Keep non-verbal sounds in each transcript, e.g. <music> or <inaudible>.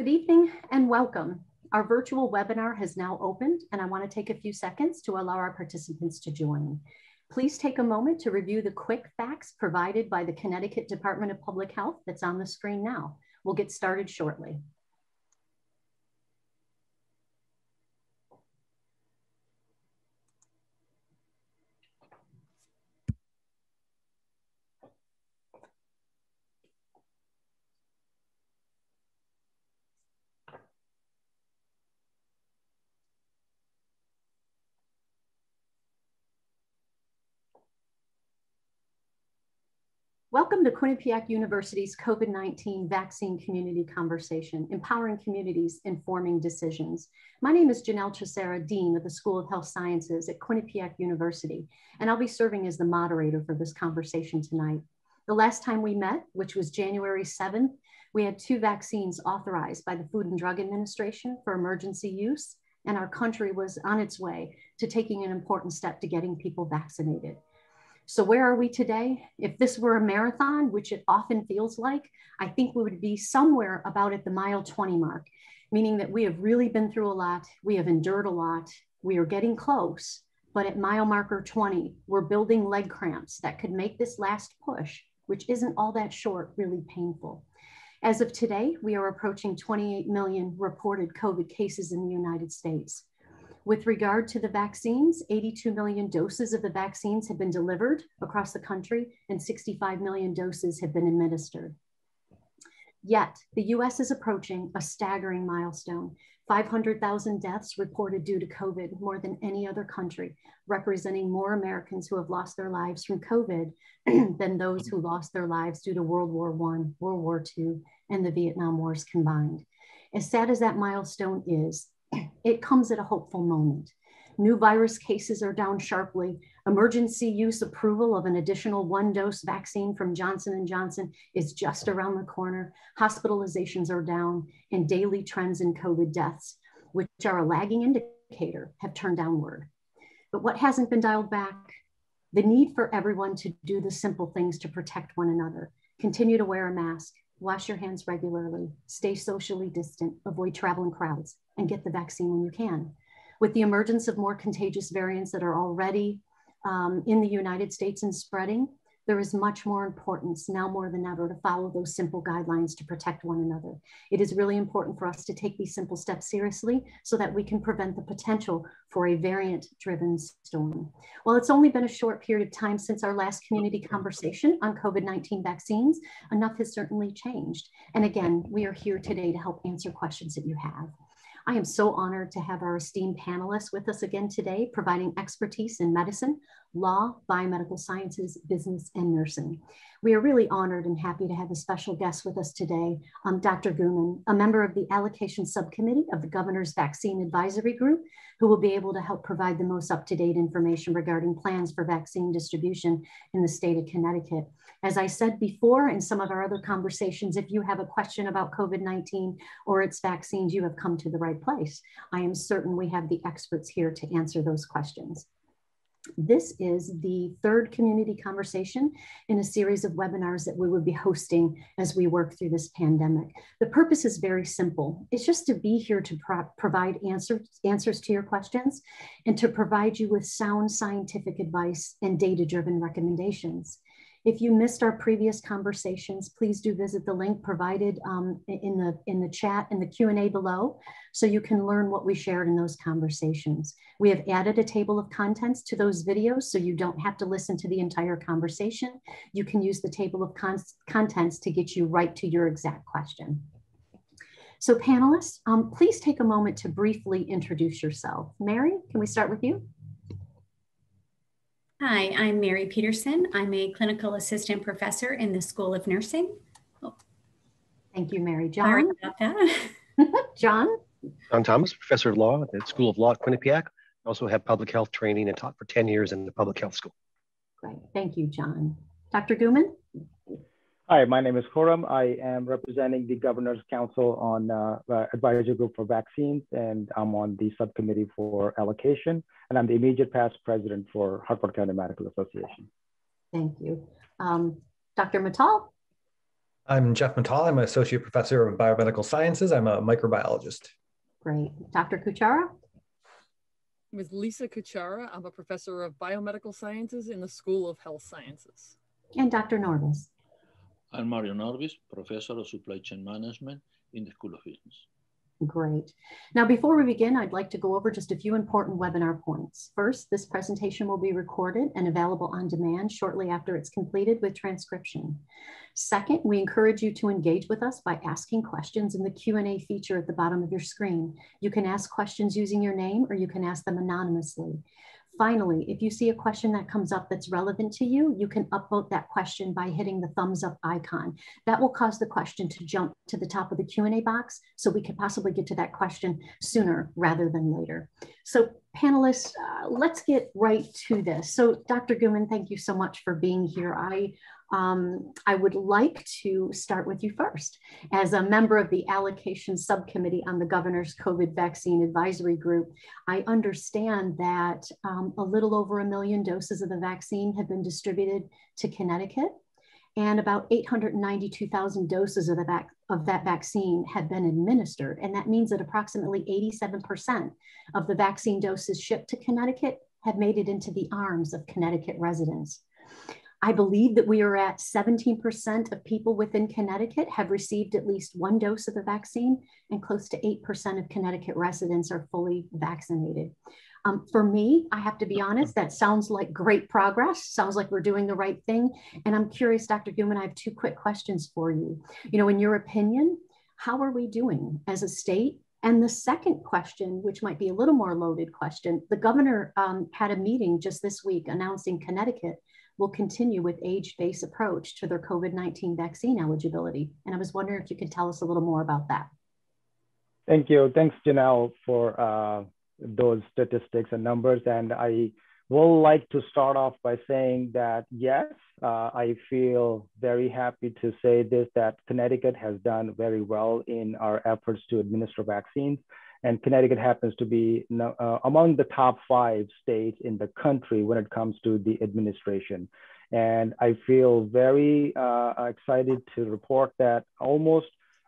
Good evening and welcome. Our virtual webinar has now opened and I wanna take a few seconds to allow our participants to join. Please take a moment to review the quick facts provided by the Connecticut Department of Public Health that's on the screen now. We'll get started shortly. Welcome to Quinnipiac University's COVID-19 Vaccine Community Conversation, Empowering Communities, Informing Decisions. My name is Janelle Tresera, Dean of the School of Health Sciences at Quinnipiac University, and I'll be serving as the moderator for this conversation tonight. The last time we met, which was January 7th, we had two vaccines authorized by the Food and Drug Administration for emergency use, and our country was on its way to taking an important step to getting people vaccinated. So where are we today? If this were a marathon, which it often feels like, I think we would be somewhere about at the mile 20 mark, meaning that we have really been through a lot. We have endured a lot. We are getting close, but at mile marker 20, we're building leg cramps that could make this last push, which isn't all that short, really painful. As of today, we are approaching 28 million reported COVID cases in the United States. With regard to the vaccines, 82 million doses of the vaccines have been delivered across the country and 65 million doses have been administered. Yet, the US is approaching a staggering milestone 500,000 deaths reported due to COVID, more than any other country, representing more Americans who have lost their lives from COVID <clears throat> than those who lost their lives due to World War I, World War II, and the Vietnam Wars combined. As sad as that milestone is, it comes at a hopeful moment. New virus cases are down sharply. Emergency use approval of an additional one dose vaccine from Johnson & Johnson is just around the corner. Hospitalizations are down and daily trends in COVID deaths, which are a lagging indicator, have turned downward. But what hasn't been dialed back? The need for everyone to do the simple things to protect one another. Continue to wear a mask, wash your hands regularly, stay socially distant, avoid traveling crowds, and get the vaccine when you can. With the emergence of more contagious variants that are already um, in the United States and spreading, there is much more importance now more than ever to follow those simple guidelines to protect one another. It is really important for us to take these simple steps seriously so that we can prevent the potential for a variant driven storm. While it's only been a short period of time since our last community conversation on COVID-19 vaccines, enough has certainly changed. And again, we are here today to help answer questions that you have. I am so honored to have our esteemed panelists with us again today, providing expertise in medicine, law, biomedical sciences, business, and nursing. We are really honored and happy to have a special guest with us today, um, Dr. Ghumman, a member of the allocation subcommittee of the Governor's Vaccine Advisory Group, who will be able to help provide the most up-to-date information regarding plans for vaccine distribution in the state of Connecticut. As I said before in some of our other conversations, if you have a question about COVID-19 or its vaccines, you have come to the right place. I am certain we have the experts here to answer those questions. This is the third community conversation in a series of webinars that we will be hosting as we work through this pandemic. The purpose is very simple. It's just to be here to pro provide answers, answers to your questions and to provide you with sound scientific advice and data-driven recommendations. If you missed our previous conversations, please do visit the link provided um, in, the, in the chat and the Q&A below so you can learn what we shared in those conversations. We have added a table of contents to those videos so you don't have to listen to the entire conversation. You can use the table of con contents to get you right to your exact question. So panelists, um, please take a moment to briefly introduce yourself. Mary, can we start with you? Hi, I'm Mary Peterson. I'm a clinical assistant professor in the School of Nursing. Oh. Thank you, Mary. John? about that. <laughs> John? John Thomas, professor of law at the School of Law at Quinnipiac. I also have public health training and taught for 10 years in the public health school. Great. Thank you, John. Dr. Ghumman? Hi, my name is Khuram. I am representing the Governor's Council on uh, uh, Advisory Group for Vaccines, and I'm on the subcommittee for allocation, and I'm the immediate past president for Hartford County Medical Association. Thank you. Um, Dr. Mittal? I'm Jeff Mittal. I'm an associate professor of biomedical sciences. I'm a microbiologist. Great. Dr. Kuchara? With Lisa Kuchara, I'm a professor of biomedical sciences in the School of Health Sciences. And Dr. Norbis? I'm Mario Norbis, professor of supply chain management in the School of Business. Great. Now, before we begin, I'd like to go over just a few important webinar points. First, this presentation will be recorded and available on demand shortly after it's completed with transcription. Second, we encourage you to engage with us by asking questions in the Q&A feature at the bottom of your screen. You can ask questions using your name or you can ask them anonymously. Finally, if you see a question that comes up that's relevant to you, you can upvote that question by hitting the thumbs up icon. That will cause the question to jump to the top of the Q&A box so we could possibly get to that question sooner rather than later. So panelists, uh, let's get right to this. So Dr. Ghumman, thank you so much for being here. I um, I would like to start with you first. As a member of the allocation subcommittee on the governor's COVID vaccine advisory group, I understand that um, a little over a million doses of the vaccine have been distributed to Connecticut and about 892,000 doses of, the of that vaccine have been administered. And that means that approximately 87% of the vaccine doses shipped to Connecticut have made it into the arms of Connecticut residents. I believe that we are at 17% of people within Connecticut have received at least one dose of the vaccine, and close to 8% of Connecticut residents are fully vaccinated. Um, for me, I have to be honest, that sounds like great progress. Sounds like we're doing the right thing. And I'm curious, Dr. Ghumman, I have two quick questions for you. You know, in your opinion, how are we doing as a state? And the second question, which might be a little more loaded question, the governor um, had a meeting just this week announcing Connecticut will continue with age-based approach to their COVID-19 vaccine eligibility. And I was wondering if you could tell us a little more about that. Thank you. Thanks, Janelle, for uh, those statistics and numbers. And I will like to start off by saying that, yes, uh, I feel very happy to say this, that Connecticut has done very well in our efforts to administer vaccines and Connecticut happens to be uh, among the top five states in the country when it comes to the administration. And I feel very uh, excited to report that almost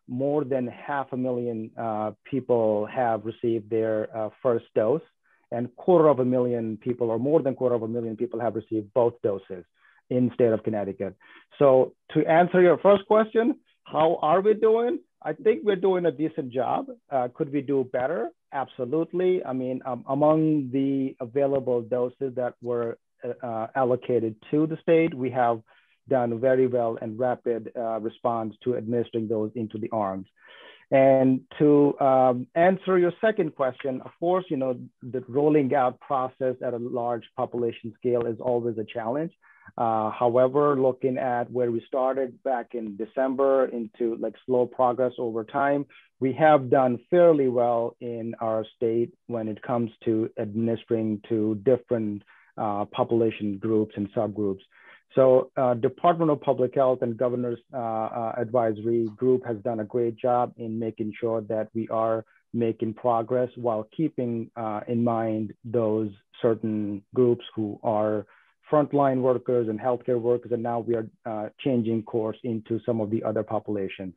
more than half a million uh, people have received their uh, first dose, and quarter of a million people, or more than quarter of a million people, have received both doses in state of Connecticut. So to answer your first question, how are we doing? I think we're doing a decent job. Uh, could we do better? Absolutely. I mean, um, among the available doses that were uh, uh, allocated to the state, we have done very well and rapid uh, response to administering those into the arms. And to um, answer your second question, of course, you know, the rolling out process at a large population scale is always a challenge. Uh, however, looking at where we started back in December into like slow progress over time, we have done fairly well in our state when it comes to administering to different uh, population groups and subgroups. So uh, Department of Public Health and Governor's uh, uh, Advisory Group has done a great job in making sure that we are making progress while keeping uh, in mind those certain groups who are frontline workers and healthcare workers, and now we are uh, changing course into some of the other populations.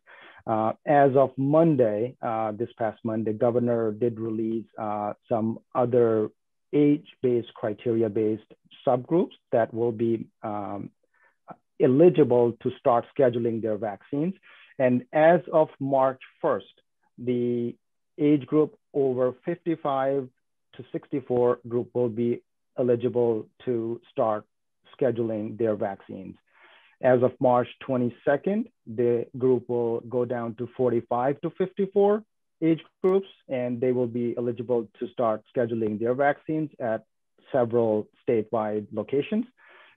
Uh, as of Monday, uh, this past Monday, the governor did release uh, some other age-based, criteria-based subgroups that will be um, eligible to start scheduling their vaccines. And as of March 1st, the age group over 55 to 64 group will be eligible to start scheduling their vaccines. As of March 22nd, the group will go down to 45 to 54 age groups, and they will be eligible to start scheduling their vaccines at several statewide locations.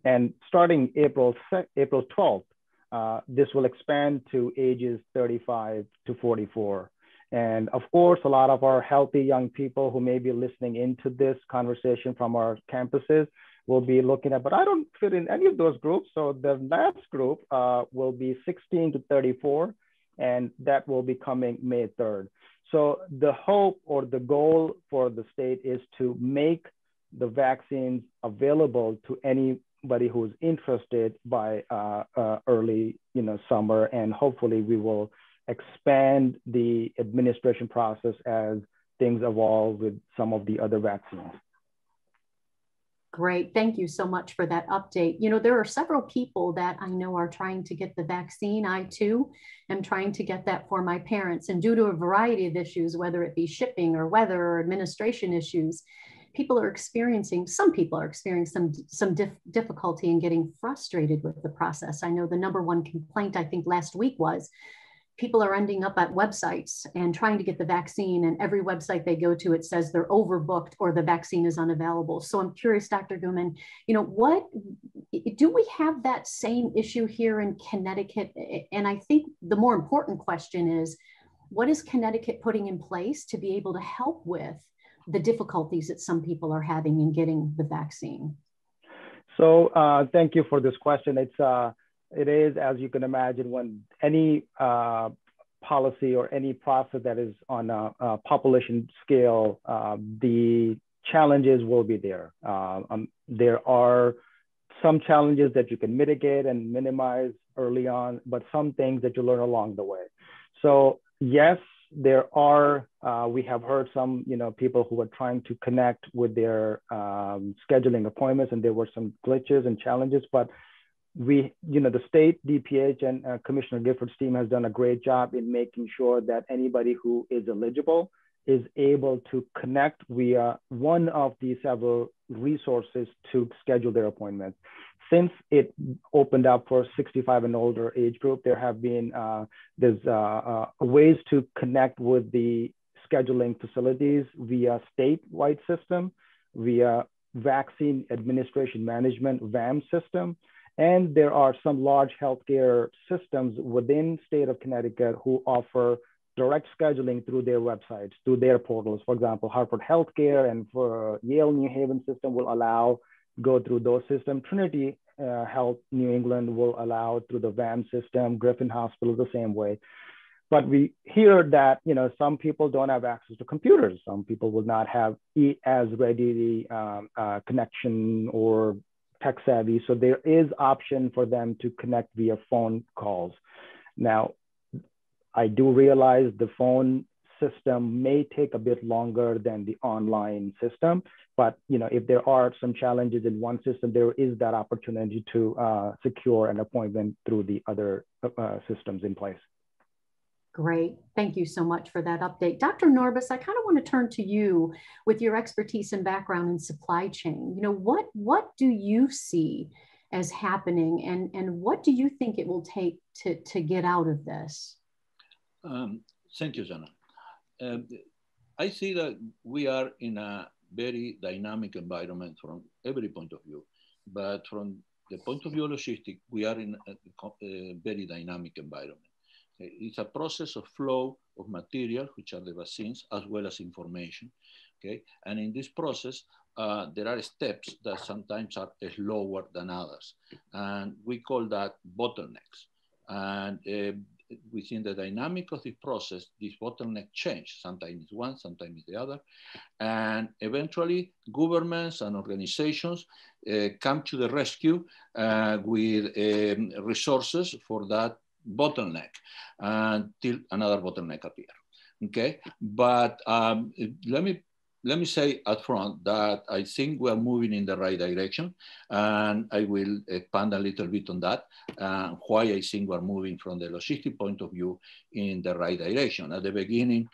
And starting April, April 12th, uh, this will expand to ages 35 to 44. And of course, a lot of our healthy young people who may be listening into this conversation from our campuses will be looking at, but I don't fit in any of those groups. So the last group uh, will be 16 to 34, and that will be coming May 3rd. So the hope or the goal for the state is to make the vaccines available to anybody who's interested by uh, uh, early, you know, summer, and hopefully we will expand the administration process as things evolve with some of the other vaccines. Great. Thank you so much for that update. You know, there are several people that I know are trying to get the vaccine. I too am trying to get that for my parents. And due to a variety of issues, whether it be shipping or weather or administration issues, people are experiencing, some people are experiencing some, some dif difficulty in getting frustrated with the process. I know the number one complaint I think last week was people are ending up at websites and trying to get the vaccine and every website they go to it says they're overbooked or the vaccine is unavailable. So i'm curious dr Ghumman you know what do we have that same issue here in connecticut? And i think the more important question is what is connecticut putting in place to be able to help with the difficulties that some people are having in getting the vaccine? So uh, thank you for this question. It's uh, it is, as you can imagine, when any uh, policy or any process that is on a, a population scale, uh, the challenges will be there. Uh, um, there are some challenges that you can mitigate and minimize early on, but some things that you learn along the way. So yes, there are, uh, we have heard some, you know, people who are trying to connect with their um, scheduling appointments and there were some glitches and challenges, but we, you know, the state DPH and uh, Commissioner Gifford's team has done a great job in making sure that anybody who is eligible is able to connect via one of the several resources to schedule their appointments. Since it opened up for 65 and older age group, there have been uh, there's uh, uh ways to connect with the scheduling facilities via statewide system, via vaccine administration management VAM system, and there are some large healthcare systems within state of Connecticut who offer direct scheduling through their websites, through their portals. For example, Hartford Healthcare and for Yale New Haven system will allow go through those systems. Trinity uh, Health New England will allow through the VAM system, Griffin Hospital the same way. But we hear that you know some people don't have access to computers. Some people will not have as ready um, uh, connection or tech savvy. So there is option for them to connect via phone calls. Now, I do realize the phone system may take a bit longer than the online system, but you know if there are some challenges in one system, there is that opportunity to uh, secure an appointment through the other uh, systems in place. Great. Thank you so much for that update. Dr. Norbis, I kind of want to turn to you with your expertise and background in supply chain. You know, what, what do you see as happening and, and what do you think it will take to, to get out of this? Um, thank you, Jana. Um, I see that we are in a very dynamic environment from every point of view, but from the point of view of logistics, we are in a, a very dynamic environment. It's a process of flow of material, which are the vaccines, as well as information. Okay, and in this process, uh, there are steps that sometimes are slower than others, and we call that bottlenecks. And uh, within the dynamic of the process, this bottleneck change. Sometimes it's one, sometimes it's the other. And eventually, governments and organizations uh, come to the rescue uh, with um, resources for that bottleneck until another bottleneck appear. Okay, but um, let me let me say up front that I think we are moving in the right direction, and I will expand a little bit on that. Uh, why I think we're moving from the logistic point of view in the right direction. At the beginning,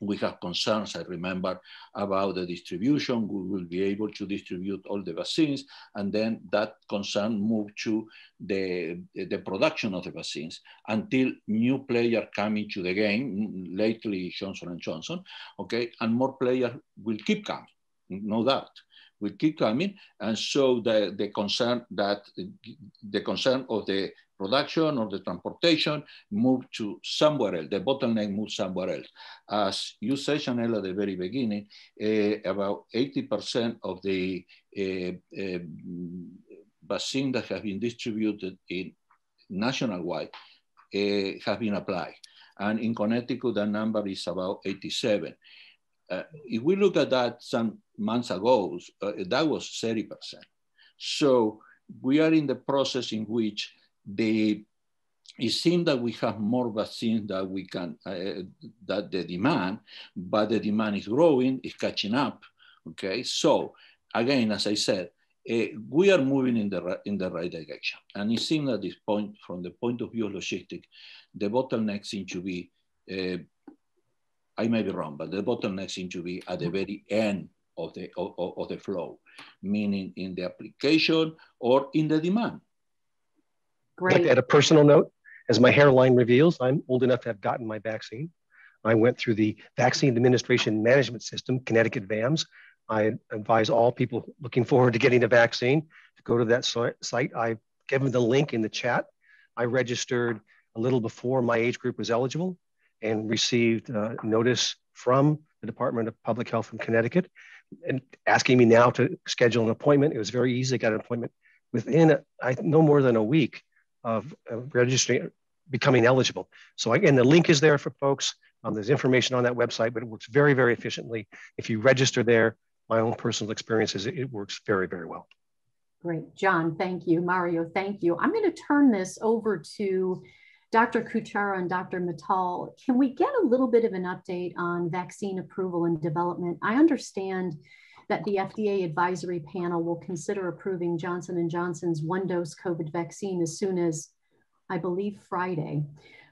we have concerns, I remember, about the distribution. We will be able to distribute all the vaccines. And then that concern moved to the, the production of the vaccines until new players come into the game, lately Johnson & Johnson, okay? And more players will keep coming, no doubt will keep coming. And so the, the concern that the concern of the production or the transportation move to somewhere else. The bottleneck moves somewhere else. As you said, Chanel, at the very beginning, uh, about 80% of the uh, uh, vaccine that have been distributed in nationwide have been applied. And in Connecticut, the number is about 87. Uh, if we look at that some months ago, uh, that was 30%. So we are in the process in which the it seems that we have more vaccines that we can uh, that the demand, but the demand is growing, is catching up. Okay, so again, as I said, uh, we are moving in the in the right direction, and it seems at this point, from the point of view of logistics, the bottleneck seems to be. Uh, I may be wrong, but the bottleneck seems to be at the very end of the of, of the flow, meaning in the application or in the demand. Great. Like at a personal note, as my hairline reveals, I'm old enough to have gotten my vaccine. I went through the Vaccine Administration Management System, Connecticut VAMS. I advise all people looking forward to getting a vaccine to go to that site. I've given the link in the chat. I registered a little before my age group was eligible and received a notice from the Department of Public Health in Connecticut and asking me now to schedule an appointment. It was very easy. I got an appointment within a, I, no more than a week of, registering, becoming eligible. So again, the link is there for folks. Um, there's information on that website, but it works very, very efficiently. If you register there, my own personal experience is it works very, very well. Great. John, thank you. Mario, thank you. I'm going to turn this over to Dr. Kuchara and Dr. Mittal. Can we get a little bit of an update on vaccine approval and development? I understand that the FDA advisory panel will consider approving Johnson & Johnson's one-dose COVID vaccine as soon as I believe, Friday.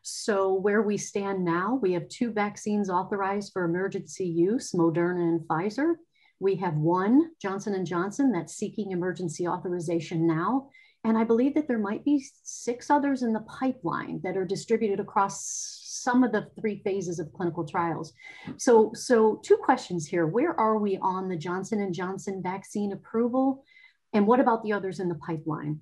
So where we stand now, we have two vaccines authorized for emergency use, Moderna and Pfizer. We have one, Johnson & Johnson, that's seeking emergency authorization now. And I believe that there might be six others in the pipeline that are distributed across some of the three phases of clinical trials. So, so two questions here. Where are we on the Johnson & Johnson vaccine approval? And what about the others in the pipeline?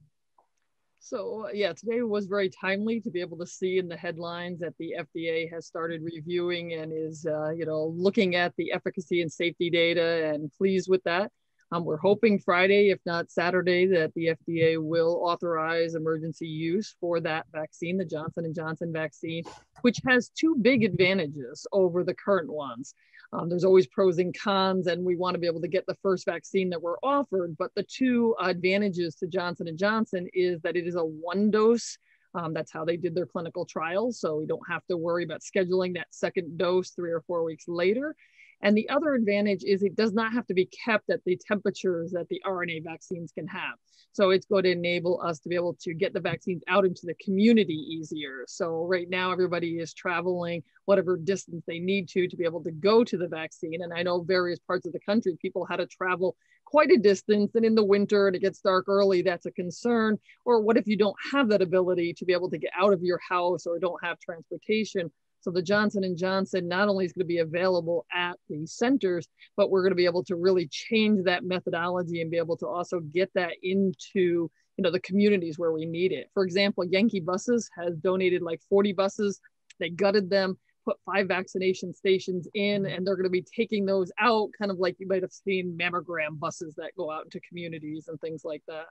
So yeah, today was very timely to be able to see in the headlines that the FDA has started reviewing and is, uh, you know, looking at the efficacy and safety data and pleased with that. Um, we're hoping Friday, if not Saturday, that the FDA will authorize emergency use for that vaccine, the Johnson & Johnson vaccine, which has two big advantages over the current ones. Um, there's always pros and cons, and we want to be able to get the first vaccine that we're offered. But the two advantages to Johnson and Johnson is that it is a one dose. Um, that's how they did their clinical trials, so we don't have to worry about scheduling that second dose three or four weeks later. And the other advantage is it does not have to be kept at the temperatures that the RNA vaccines can have. So it's going to enable us to be able to get the vaccines out into the community easier. So right now, everybody is traveling whatever distance they need to to be able to go to the vaccine. And I know various parts of the country, people had to travel quite a distance. And in the winter and it gets dark early, that's a concern. Or what if you don't have that ability to be able to get out of your house or don't have transportation? So the Johnson and Johnson not only is going to be available at the centers, but we're going to be able to really change that methodology and be able to also get that into you know the communities where we need it. For example, Yankee Buses has donated like 40 buses. They gutted them, put five vaccination stations in, and they're going to be taking those out, kind of like you might have seen mammogram buses that go out into communities and things like that.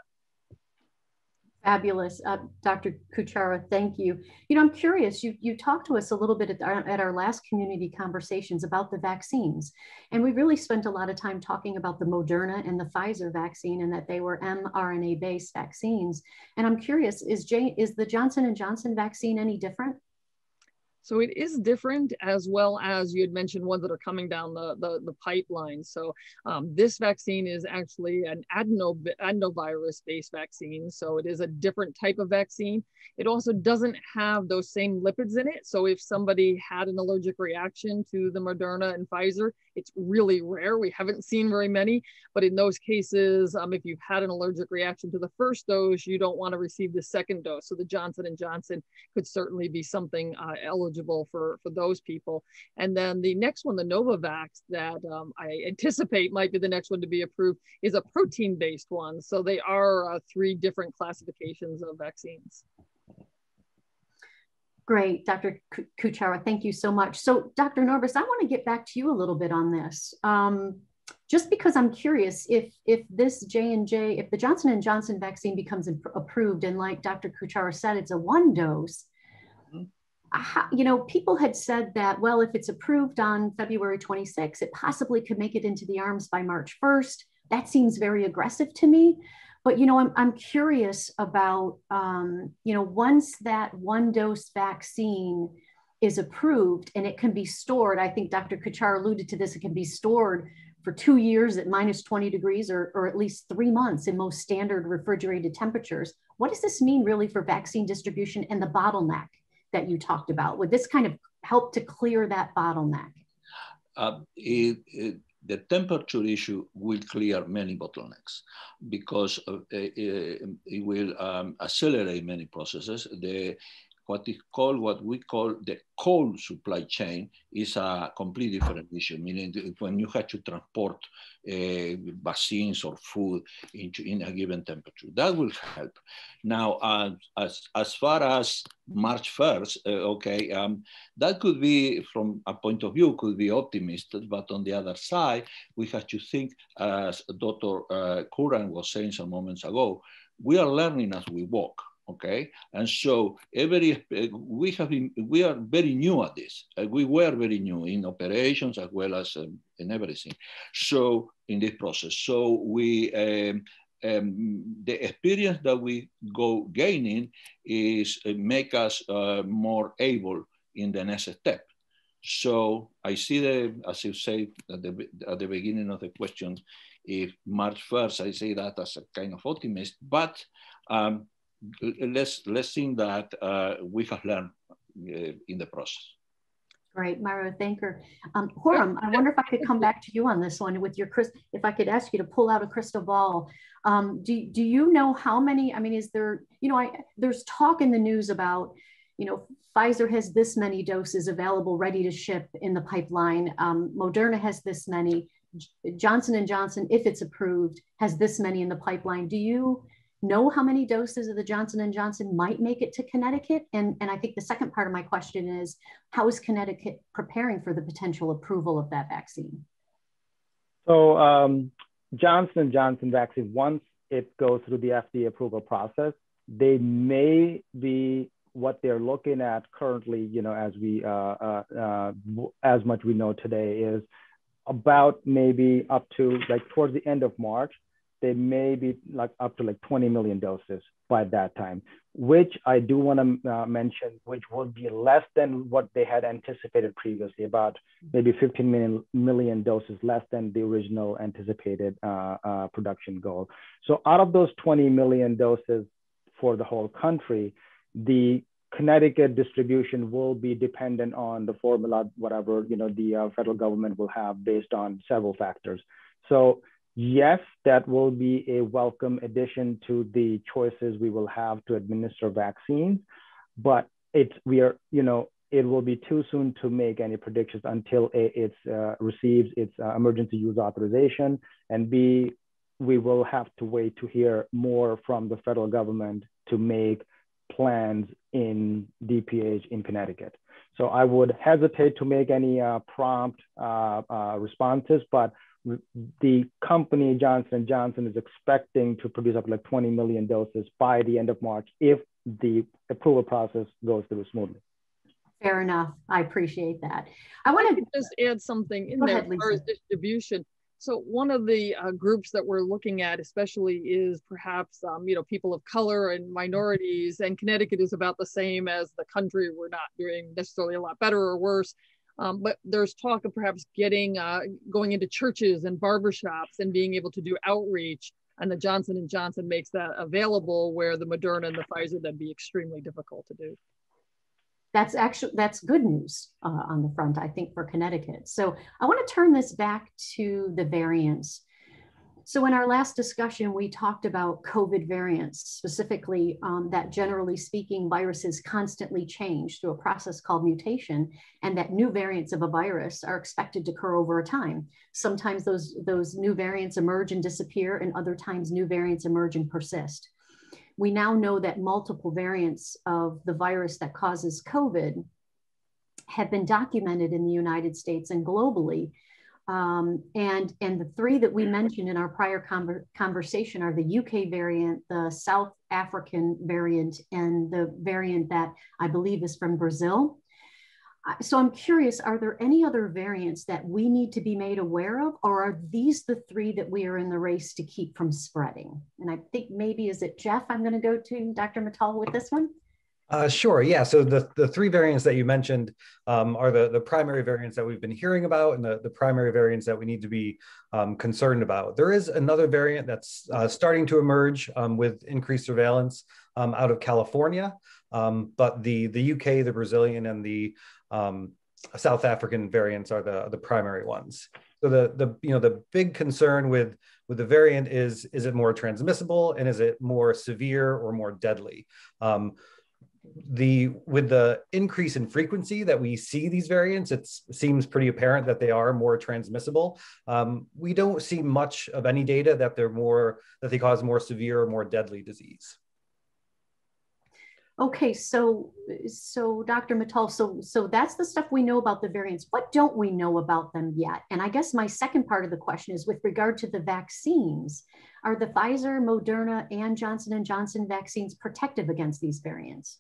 Fabulous. Uh, Dr. Kuchara, thank you. You know, I'm curious, you, you talked to us a little bit at our, at our last community conversations about the vaccines. And we really spent a lot of time talking about the Moderna and the Pfizer vaccine and that they were mRNA-based vaccines. And I'm curious, is, J, is the Johnson & Johnson vaccine any different? So it is different as well as you had mentioned ones that are coming down the, the, the pipeline. So um, this vaccine is actually an adeno, adenovirus based vaccine. So it is a different type of vaccine. It also doesn't have those same lipids in it. So if somebody had an allergic reaction to the Moderna and Pfizer, it's really rare. We haven't seen very many, but in those cases, um, if you've had an allergic reaction to the first dose, you don't want to receive the second dose. So the Johnson and Johnson could certainly be something uh, eligible eligible for, for those people. And then the next one, the Novavax, that um, I anticipate might be the next one to be approved, is a protein based one. So they are uh, three different classifications of vaccines. Great, Dr. Kuchara, thank you so much. So, Dr. Norbis, I want to get back to you a little bit on this. Um, just because I'm curious if if this J and J, if the Johnson and Johnson vaccine becomes approved, and like Dr. Kuchara said, it's a one dose, you know, people had said that, well, if it's approved on February 26, it possibly could make it into the arms by March 1st. That seems very aggressive to me. But you know, I'm, I'm curious about um, you know once that one dose vaccine is approved and it can be stored. I think Dr. Kachar alluded to this. It can be stored for two years at minus 20 degrees or, or at least three months in most standard refrigerated temperatures. What does this mean really for vaccine distribution and the bottleneck that you talked about? Would this kind of help to clear that bottleneck? Uh, it, it, the temperature issue will clear many bottlenecks because it, it, will um, accelerate many processes. The what is called what we call the cold supply chain is a completely different issue. Meaning when you have to transport uh, vaccines or food into in a given temperature, that will help. Now, uh, as as far as March 1st, uh, okay, um, that could be from a point of view could be optimistic, but on the other side, we have to think, as Dr. Uh, Khuram was saying some moments ago, we are learning as we walk okay? And so every we have been we are very new at this. Uh, we were very new in operations as well as um, in everything. So in this process. So we um, um, the experience that we go gaining is uh, make us uh, more able in the next step. So i see the as you say at the, at the beginning of the question if march 1st i say that as a kind of optimist but um, let's let's think that uh, we have learned uh, in the process. Great, Myra, thank. Um, Khuram, I wonder if I could come back to you on this one with your, Chris, if I could ask you to pull out a crystal ball. Um, do, do you know how many, I mean, is there, you know, I, there's talk in the news about, you know, Pfizer has this many doses available, ready to ship in the pipeline. Um, Moderna has this many. Johnson & Johnson, if it's approved, has this many in the pipeline. Do you, know how many doses of the Johnson & Johnson might make it to Connecticut? And, and I think the second part of my question is, how is Connecticut preparing for the potential approval of that vaccine? So um, Johnson & Johnson vaccine, once it goes through the FDA approval process, they may be what they're looking at currently, you know, as we, uh, uh, uh, as much we know today is about maybe up to like towards the end of March, they may be like up to like 20 million doses by that time, which I do want to uh, mention, which would be less than what they had anticipated previously, about maybe 15 million, million doses less than the original anticipated uh, uh, production goal. So out of those 20 million doses for the whole country, the Connecticut distribution will be dependent on the formula, whatever you know the uh, federal government will have based on several factors. So yes, that will be a welcome addition to the choices we will have to administer vaccines, but it's we are you know it will be too soon to make any predictions until it uh, receives its uh, emergency use authorization, and B, we will have to wait to hear more from the federal government to make plans in DPH in Connecticut. So I would hesitate to make any uh, prompt uh, uh, responses, but the company Johnson & Johnson is expecting to produce up to like 20 million doses by the end of March if the approval process goes through smoothly. Fair enough. I appreciate that. I want to just add something in there as far as distribution. So one of the uh, groups that we're looking at, especially, is perhaps um, you know people of color and minorities. And Connecticut is about the same as the country. We're not doing necessarily a lot better or worse. Um, but there's talk of perhaps getting uh, going into churches and barbershops and being able to do outreach. And the Johnson and Johnson makes that available, where the Moderna and the Pfizer then be extremely difficult to do. That's actually that's good news uh, on the front, I think, for Connecticut. So I want to turn this back to the variants so in our last discussion, we talked about COVID variants, specifically um, that generally speaking, viruses constantly change through a process called mutation, and that new variants of a virus are expected to occur over time. Sometimes those, those new variants emerge and disappear, and other times new variants emerge and persist. We now know that multiple variants of the virus that causes COVID have been documented in the United States and globally um, and, and the three that we mentioned in our prior conver conversation are the UK variant, the South African variant, and the variant that I believe is from Brazil. so I'm curious, are there any other variants that we need to be made aware of, or are these the three that we are in the race to keep from spreading? And I think maybe, is it Jeff I'm gonna go to, Dr. Mittal with this one? Uh, sure. Yeah. So the, the three variants that you mentioned um, are the, the primary variants that we've been hearing about and the, the primary variants that we need to be um, concerned about. There is another variant that's uh, starting to emerge um, with increased surveillance um, out of California, um, but the, the UK, the Brazilian, and the um, South African variants are the, the primary ones. So the, the, you know, the big concern with, with the variant is, is it more transmissible and is it more severe or more deadly? The with the increase in frequency that we see these variants, it seems pretty apparent that they are more transmissible. Um, we don't see much of any data that they're more that they cause more severe or more deadly disease. Okay, so so Dr. Mittal, so so that's the stuff we know about the variants. What don't we know about them yet? And I guess my second part of the question is with regard to the vaccines. Are the Pfizer, Moderna, and Johnson and Johnson vaccines protective against these variants?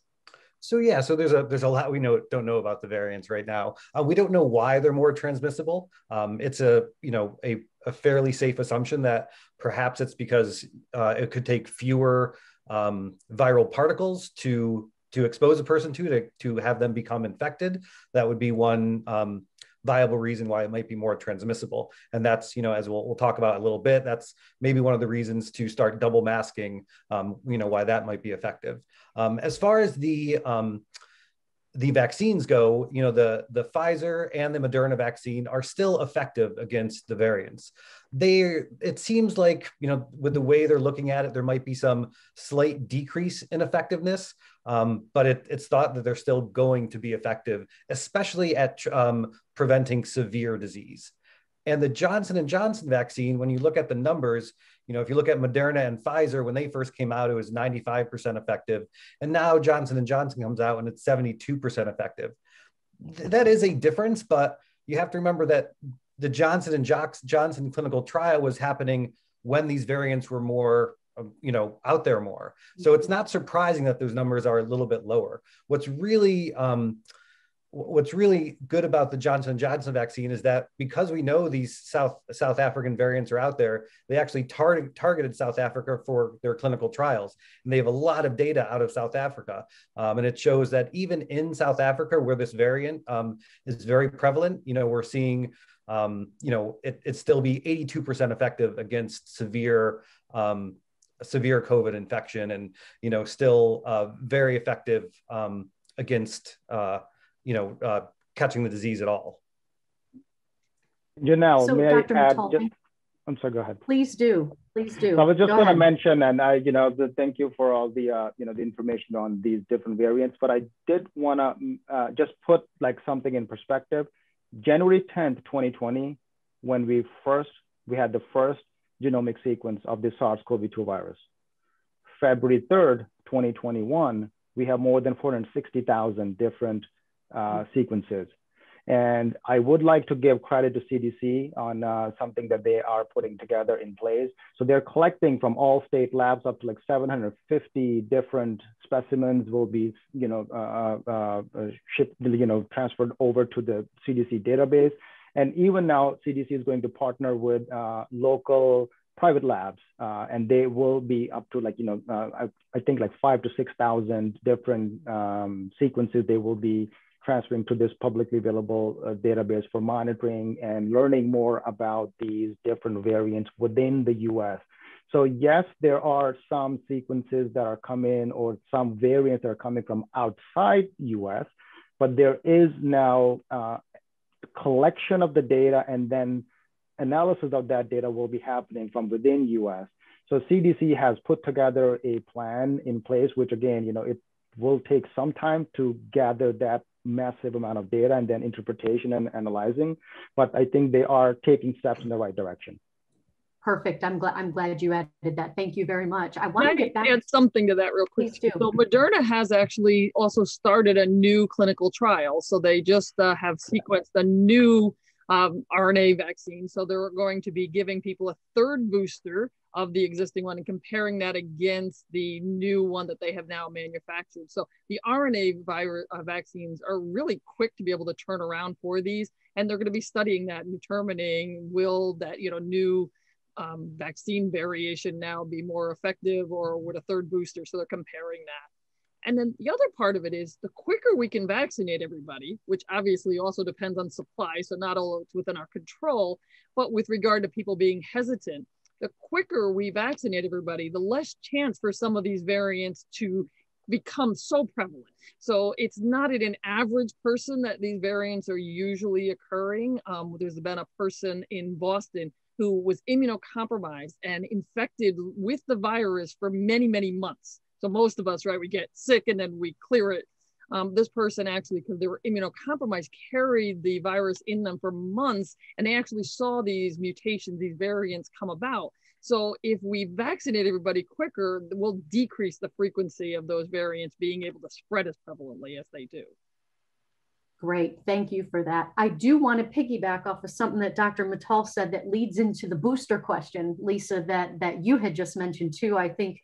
So yeah, so there's a there's a lot we know don't know about the variants right now. Uh, we don't know why they're more transmissible. Um, it's a you know a, a fairly safe assumption that perhaps it's because uh, it could take fewer um, viral particles to to expose a person to to to have them become infected. That would be one um, viable reason why it might be more transmissible. And that's, you know, as we'll, we'll talk about a little bit, that's maybe one of the reasons to start double masking, um, you know, why that might be effective. Um, as far as the, um, the vaccines go, you know, the, the Pfizer and the Moderna vaccine are still effective against the variants. They, it seems like, you know, with the way they're looking at it, there might be some slight decrease in effectiveness, um, but it, it's thought that they're still going to be effective, especially at um, preventing severe disease. And the Johnson and Johnson vaccine, when you look at the numbers, you know, if you look at Moderna and Pfizer, when they first came out, it was 95% effective, and now Johnson and Johnson comes out and it's 72% effective. Th- that is a difference, but you have to remember that the Johnson and Johnson clinical trial was happening when these variants were more you know out there more. So it's not surprising that those numbers are a little bit lower. What's really um, what's really good about the johnson johnson vaccine is that because we know these south south african variants are out there they actually tar- targeted south africa for their clinical trials. And they have a lot of data out of south africa. Um, and it shows that even in south africa where this variant um, is very prevalent you know we're seeing um, you know it, it still be 82% effective against severe um, severe COVID infection and, you know, still uh, very effective um, against, uh, you know, uh, catching the disease at all. Janelle, so, may Dr. I add just, I'm sorry, go ahead. Please do, please do. So I was just going to mention, and I, you know, the, thank you for all the, uh, you know, the information on these different variants, but I did want to mm, uh, just put like something in perspective. January 10th, 2020, when we first, we had the first genomic sequence of the SARS-CoV-2 virus. February 3rd, 2021, we have more than 460,000 different uh, sequences. And I would like to give credit to CDC on uh, something that they are putting together in place. So they're collecting from all state labs up to like 750 different specimens will be, you know, uh, uh, uh shipped, you know, transferred over to the CDC database. And even now, CDC is going to partner with uh, local private labs, uh, and they will be up to like, you know, uh, I, I, think like five to 6,000 different um, sequences they will be transferring to this publicly available uh, database for monitoring and learning more about these different variants within the US. So yes, there are some sequences that are coming or some variants that are coming from outside US, but there is now uh, collection of the data and then analysis of that data will be happening from within US. So CDC has put together a plan in place, which again, you know, it will take some time to gather that massive amount of data and then interpretation and analyzing, but I think they are taking steps in the right direction. Perfect. I'm glad. I'm glad you added that. Thank you very much. I want to get back. add something to that real quick. Please do. So Moderna has actually also started a new clinical trial. So they just uh, have sequenced a new um, RNA vaccine. So they're going to be giving people a third booster of the existing one and comparing that against the new one that they have now manufactured. So the RNA virus uh, vaccines are really quick to be able to turn around for these, and they're going to be studying that and determining will that you know new um, vaccine variation now be more effective or would a third booster? So they're comparing that. And then the other part of it is the quicker we can vaccinate everybody, which obviously also depends on supply, so not all it's within our control, but with regard to people being hesitant, the quicker we vaccinate everybody, the less chance for some of these variants to become so prevalent. So it's not in an average person that these variants are usually occurring. Um, there's been a person in Boston who was immunocompromised and infected with the virus for many, many months. So most of us, right, we get sick and then we clear it. Um, this person actually, because they were immunocompromised, carried the virus in them for months, and they actually saw these mutations, these variants come about. So if we vaccinate everybody quicker, we'll decrease the frequency of those variants being able to spread as prevalently as they do. Great, thank you for that. I do want to piggyback off of something that Dr. Mittal said that leads into the booster question, Lisa, that, that you had just mentioned too. I think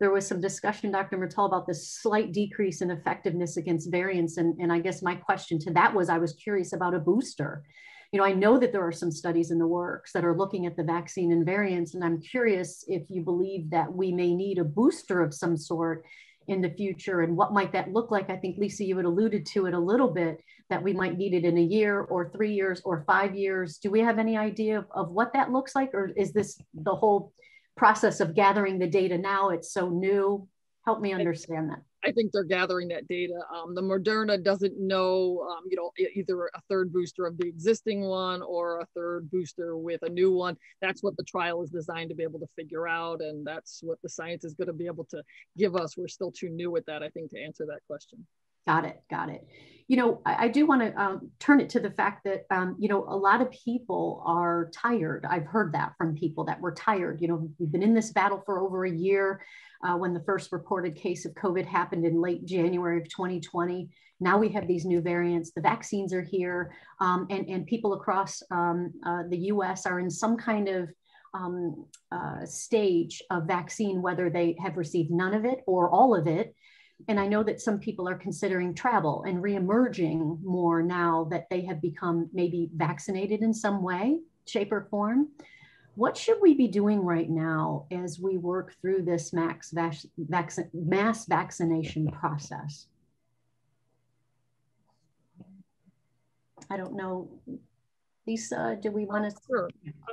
there was some discussion, Dr. Mittal, about this slight decrease in effectiveness against variants. And, and I guess my question to that was, I was curious about a booster. You know, I know that there are some studies in the works that are looking at the vaccine and variants, and I'm curious if you believe that we may need a booster of some sort in the future and what might that look like? I think lisa you had alluded to it a little bit that we might need it in a year or three years or five years. Do we have any idea of, of what that looks like or is this the whole process of gathering the data now it's so new? Help me understand that I think they're gathering that data. Um, the Moderna doesn't know, um, you know, either a third booster of the existing one or a third booster with a new one. That's what the trial is designed to be able to figure out, and that's what the science is going to be able to give us. We're still too new with that, I think, to answer that question. Got it. Got it. You know, I, I do want to um, turn it to the fact that, um, you know, a lot of people are tired. I've heard that from people that were tired. You know, we've been in this battle for over a year. Uh, when the first reported case of COVID happened in late January of 2020. Now we have these new variants. The vaccines are here, um, and, and people across um, uh, the US are in some kind of um, uh, stage of vaccine, whether they have received none of it or all of it. And I know that some people are considering travel and reemerging more now that they have become maybe vaccinated in some way, shape, or form. What should we be doing right now as we work through this max vac vac mass vaccination process? I don't know Lisa, do we want to? Sure.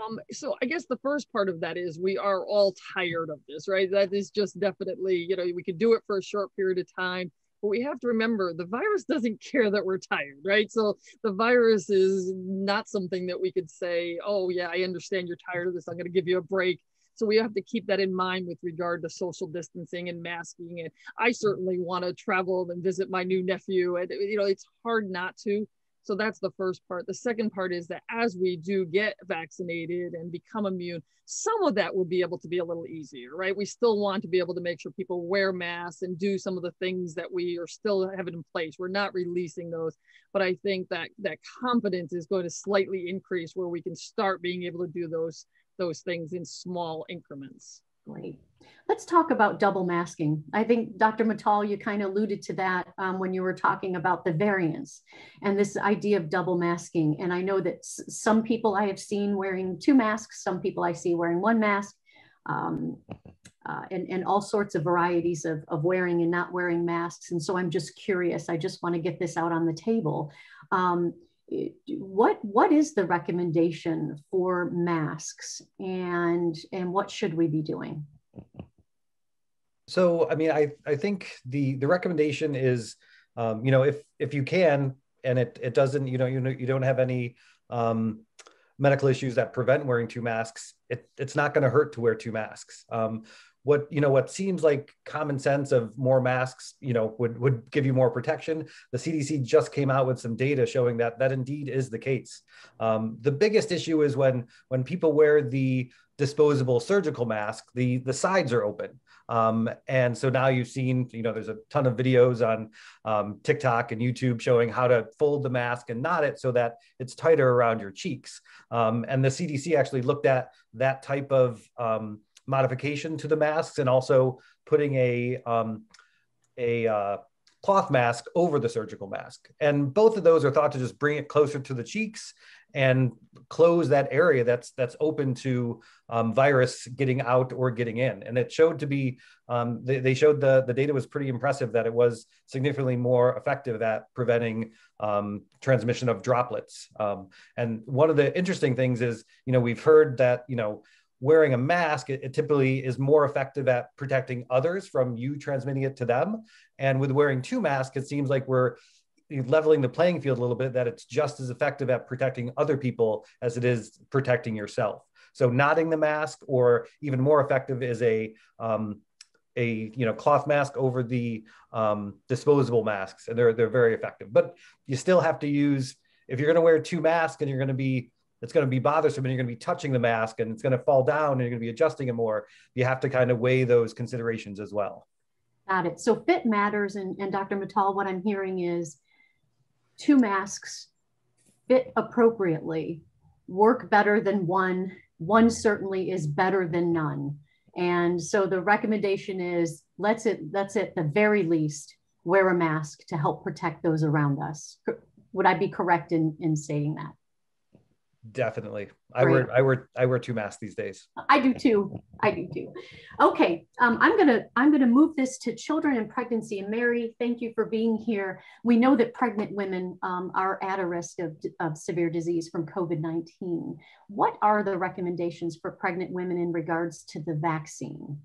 Um, so I guess the first part of that is we are all tired of this, right? That is just definitely, you know, we could do it for a short period of time, but we have to remember the virus doesn't <laughs> care that we're tired, right? So the virus is not something that we could say, oh, yeah, I understand you're tired of this. I'm going to give you a break. So we have to keep that in mind with regard to social distancing and masking. And I certainly want to travel and visit my new nephew. And, you know, it's hard not to so that's the first part. The second part is that as we do get vaccinated and become immune, some of that will be able to be a little easier, right? We still want to be able to make sure people wear masks and do some of the things that we are still having in place. We're not releasing those, but I think that that confidence is going to slightly increase where we can start being able to do those those things in small increments. Great. Let's talk about double masking. I think Dr. Mittal, you kind of alluded to that um, when you were talking about the variants and this idea of double masking. And I know that some people I have seen wearing two masks, some people I see wearing one mask, um, uh, and, and all sorts of varieties of, of wearing and not wearing masks. And so I'm just curious, I just want to get this out on the table. Um, what what is the recommendation for masks and and what should we be doing so i mean i i think the the recommendation is um, you know if if you can and it it doesn't you know you know you don't have any um, medical issues that prevent wearing two masks it, it's not going to hurt to wear two masks. Um, what you know what seems like common sense of more masks you know would would give you more protection. The cdc just came out with some data showing that that indeed is the case. Um, the biggest issue is when when people wear the disposable surgical mask the the sides are open. Um, and so now you've seen, you know, there's a ton of videos on um, TikTok and YouTube showing how to fold the mask and knot it so that it's tighter around your cheeks. Um, and the CDC actually looked at that type of um, modification to the masks and also putting a um, a uh, cloth mask over the surgical mask. And both of those are thought to just bring it closer to the cheeks and close that area that's that's open to um, virus getting out or getting in. And it showed to be um, they, they, showed the the data was pretty impressive that it was significantly more effective at preventing um, transmission of droplets. Um, and one of the interesting things is you know we've heard that you know wearing a mask, it, it, typically is more effective at protecting others from you transmitting it to them. And with wearing two masks, it seems like we're leveling the playing field a little bit that it's just as effective at protecting other people as it is protecting yourself. So knotting the mask, or even more effective, is a um, a you know cloth mask over the um, disposable masks, and they're they're very effective. But you still have to use if you're going to wear two masks and you're going to be it's going to be bothersome and you're going to be touching the mask and it's going to fall down and you're going to be adjusting it more. You have to kind of weigh those considerations as well. Got it. So fit matters. And, and Dr. Mittal, what I'm hearing is two masks fit appropriately, work better than one. One certainly is better than none. And so the recommendation is let's it let's at the very least wear a mask to help protect those around us. Would I be correct in, in stating that? Definitely. I Great. wear I wear I wear two masks these days. I do too. I do too. Okay. Um, I'm gonna I'm gonna move this to children and pregnancy. And Mary, thank you for being here. We know that pregnant women um, are at a risk of, of severe disease from COVID-19. What are the recommendations for pregnant women in regards to the vaccine?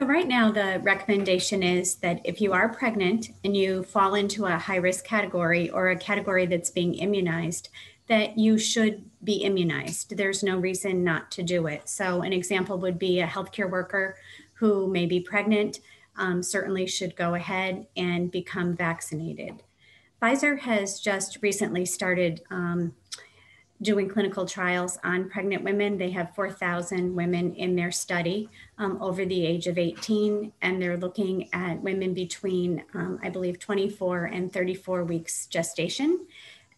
So right now, the recommendation is that if you are pregnant and you fall into a high risk category or a category that's being immunized, that you should be immunized. There's no reason not to do it. So, an example would be a healthcare worker who may be pregnant, um, certainly should go ahead and become vaccinated. Pfizer has just recently started um, doing clinical trials on pregnant women. They have 4,000 women in their study um, over the age of 18, and they're looking at women between, um, I believe, 24 and 34 weeks gestation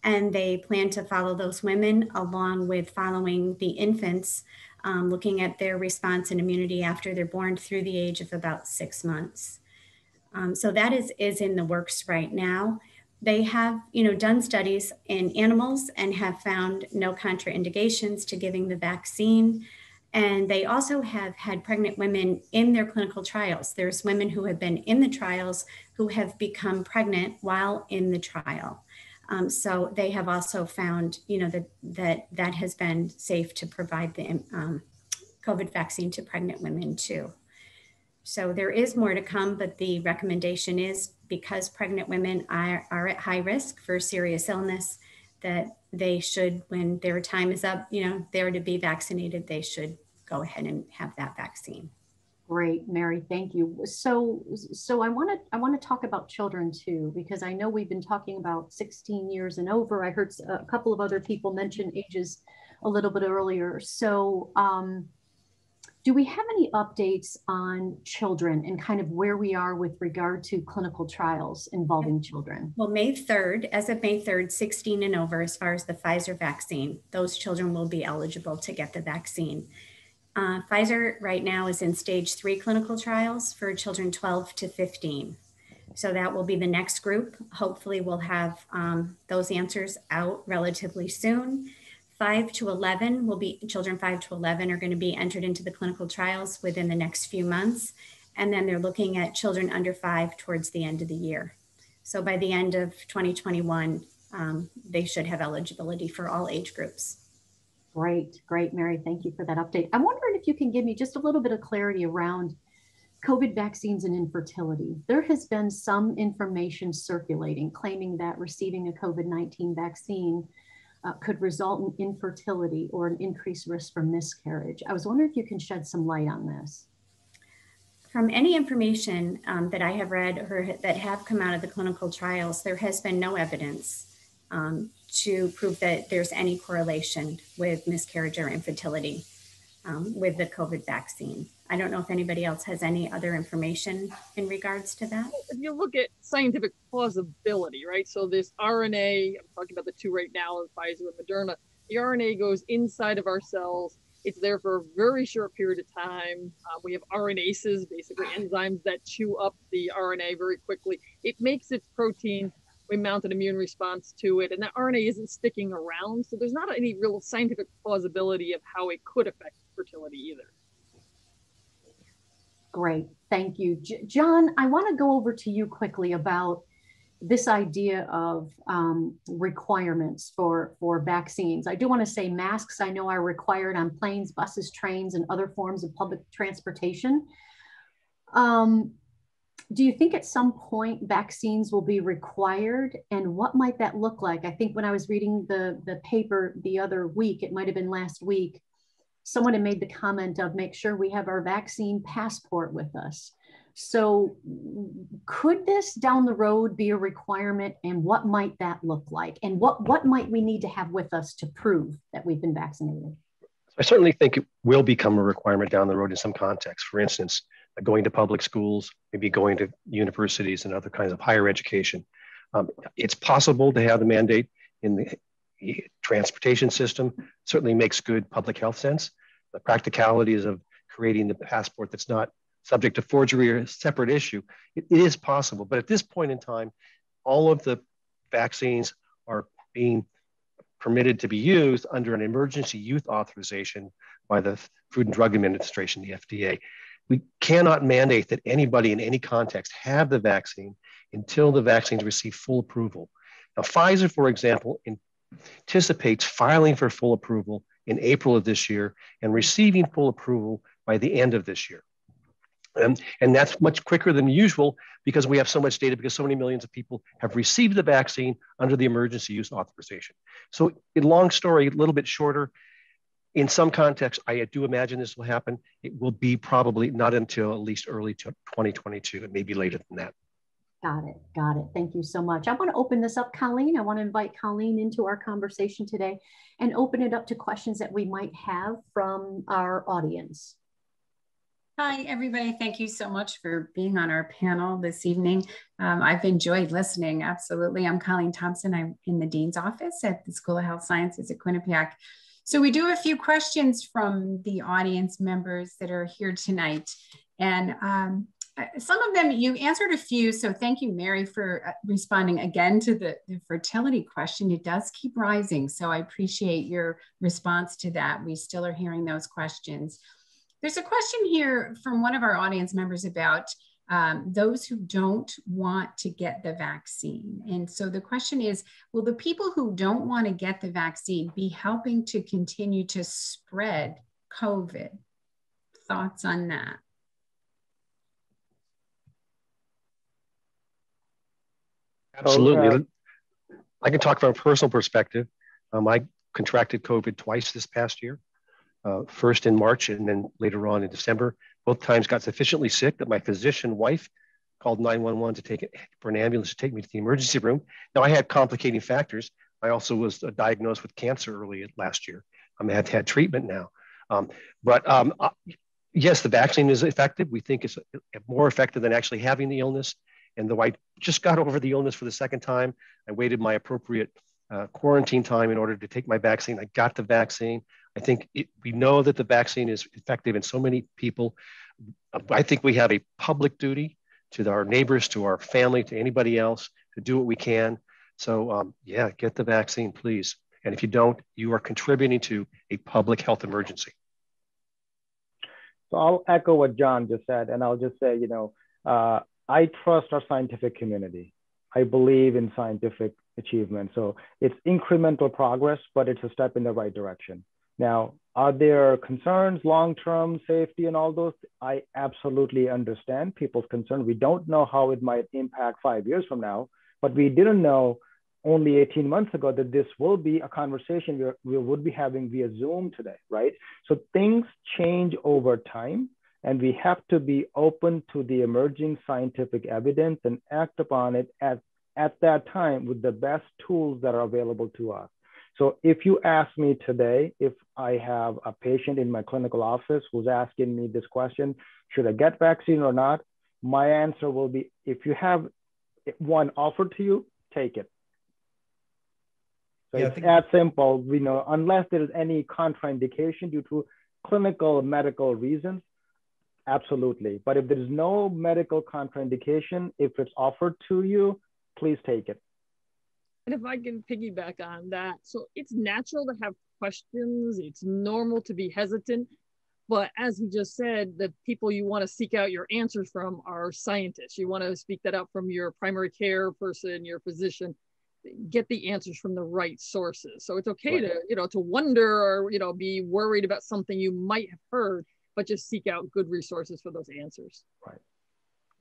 and they plan to follow those women along with following the infants, um, looking at their response and immunity after they're born through the age of about six months. Um, so that is, is in the works right now. They have, you know, done studies in animals and have found no contraindications to giving the vaccine. And they also have had pregnant women in their clinical trials. There's women who have been in the trials who have become pregnant while in the trial. Um, so they have also found, you know, that that that has been safe to provide the um, COVID vaccine to pregnant women too. So there is more to come, but the recommendation is because pregnant women are, are at high risk for serious illness, that they should, when their time is up, you know, they're to be vaccinated, they should go ahead and have that vaccine. Great, Mary, thank you. So, so I want to I want to talk about children too, because I know we've been talking about 16 years and over. I heard a couple of other people mention ages a little bit earlier. So, um, do we have any updates on children and kind of where we are with regard to clinical trials involving children? Well, May 3rd, as of May 3rd, 16 and over, as far as the Pfizer vaccine, those children will be eligible to get the vaccine. Uh, Pfizer right now is in stage three clinical trials for children 12 to 15. So that will be the next group. Hopefully, we'll have um, those answers out relatively soon. 5 to 11 will be children 5 to 11 are going to be entered into the clinical trials within the next few months. And then they're looking at children under five towards the end of the year. So by the end of 2021, um, they should have eligibility for all age groups. Great, great, Mary. Thank you for that update. I'm wondering if you can give me just a little bit of clarity around COVID vaccines and infertility. There has been some information circulating claiming that receiving a COVID 19 vaccine uh, could result in infertility or an increased risk for miscarriage. I was wondering if you can shed some light on this. From any information um, that I have read or that have come out of the clinical trials, there has been no evidence um, to prove that there's any correlation with miscarriage or infertility um, with the COVID vaccine. I don't know if anybody else has any other information in regards to that. If you look at scientific plausibility, right? So this RNA, I'm talking about the two right now, Pfizer and Moderna. The RNA goes inside of our cells. It's there for a very short period of time. Uh, we have RNases, basically enzymes that chew up the RNA very quickly. It makes its protein. We mount an immune response to it, and that RNA isn't sticking around. So there's not any real scientific plausibility of how it could affect fertility either. Great, thank you. J John, I want to go over to you quickly about this idea of um, requirements for, for vaccines. I do want to say masks I know are required on planes, buses, trains, and other forms of public transportation. Um, do you think at some point vaccines will be required and what might that look like? I think when I was reading the, the paper the other week, it might have been last week, someone had made the comment of make sure we have our vaccine passport with us. So, could this down the road be a requirement, and what might that look like? And what, what might we need to have with us to prove that we've been vaccinated? I certainly think it will become a requirement down the road in some context. For instance, going to public schools, maybe going to universities and other kinds of higher education. Um, it's possible to have the mandate in the transportation system. Certainly makes good public health sense the practicalities of creating the passport that's not subject to forgery or a separate issue. it, it is possible. But at this point in time, all of the vaccines are being permitted to be used under an emergency use authorization by the Food and Drug Administration, the FDA. We cannot mandate that anybody in any context have the vaccine until the vaccines receive full approval. Now, Pfizer, for example, anticipates filing for full approval in April of this year and receiving full approval by the end of this year. And, and that's much quicker than usual because we have so much data because so many millions of people have received the vaccine under the emergency use authorization. So, in long story, a little bit shorter, in some contexts, I do imagine this will happen. It will be probably not until at least early 2022, and maybe later than that. Got it. Got it. Thank you so much. I want to open this up, Colleen. I want to invite Colleen into our conversation today and open it up to questions that we might have from our audience. Hi, everybody. Thank you so much for being on our panel this evening. Um, I've enjoyed listening. Absolutely. I'm Colleen Thompson. I'm in the Dean's office at the School of Health Sciences at Quinnipiac. So we do have a few questions from the audience members that are here tonight. And um, some of them you answered a few so thank you mary for uh, responding again to the, the, fertility question. It does keep rising so i appreciate your response to that. We still are hearing those questions. There's a question here from one of our audience members about um, those who don't want to get the vaccine and so the question is will the people who don't want to get the vaccine be helping to continue to spread covid thoughts on that Absolutely. I can talk from a personal perspective. Um, I contracted COVID twice this past year, uh, first in March and then later on in December. Both times got sufficiently sick that my physician wife called 911 to take it for an ambulance to take me to the emergency room. Now I had complicating factors. I also was uh, diagnosed with cancer early last year. I have had treatment now. Um, but um, uh, yes, the vaccine is effective. We think it's more effective than actually having the illness. And though I just got over the illness for the second time, I waited my appropriate uh, quarantine time in order to take my vaccine. I got the vaccine. I think it, we know that the vaccine is effective in so many people. I think we have a public duty to our neighbors, to our family, to anybody else to do what we can. So, um, yeah, get the vaccine, please. And if you don't, you are contributing to a public health emergency. So I'll echo what John just said, and I'll just say, you know, uh, I trust our scientific community. I believe in scientific achievement. So it's incremental progress, but it's a step in the right direction. Now, are there concerns, long-term safety and all those? I absolutely understand people's concern. We don't know how it might impact five years from now, but we didn't know only 18 months ago that this will be a conversation we, we would be having via Zoom today, right? So things change over time and we have to be open to the emerging scientific evidence and act upon it at, at that time with the best tools that are available to us. So if you ask me today, if I have a patient in my clinical office who's asking me this question, should I get vaccine or not? My answer will be, if you have one offered to you, take it. So yeah, it's that simple. We know unless there is any contraindication due to clinical medical reasons, absolutely. But if there is no medical contraindication, if it's offered to you, please take it. And if I can piggyback on that, so it's natural to have questions. It's normal to be hesitant. But as he just said, the people you want to seek out your answers from are scientists. You want to speak that out from your primary care person, your physician, get the answers from the right sources. So it's okay right. to, you know, to wonder or, you know, be worried about something you might have heard, but just seek out good resources for those answers. Right.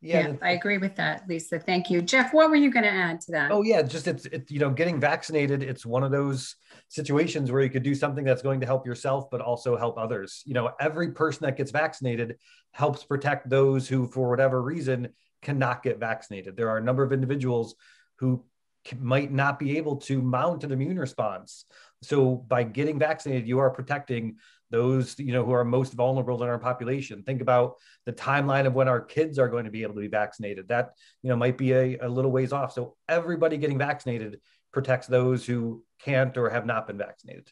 Yeah, yeah I agree with that, Lisa. Thank you. Jeff, what were you going to add to that? Oh, yeah, just it's, it, you know, getting vaccinated, it's one of those situations where you could do something that's going to help yourself, but also help others. You know, every person that gets vaccinated helps protect those who, for whatever reason, cannot get vaccinated. There are a number of individuals who might not be able to mount an immune response. So by getting vaccinated, you are protecting those you know who are most vulnerable in our population. Think about the timeline of when our kids are going to be able to be vaccinated. That you know might be a, a little ways off. So everybody getting vaccinated protects those who can't or have not been vaccinated.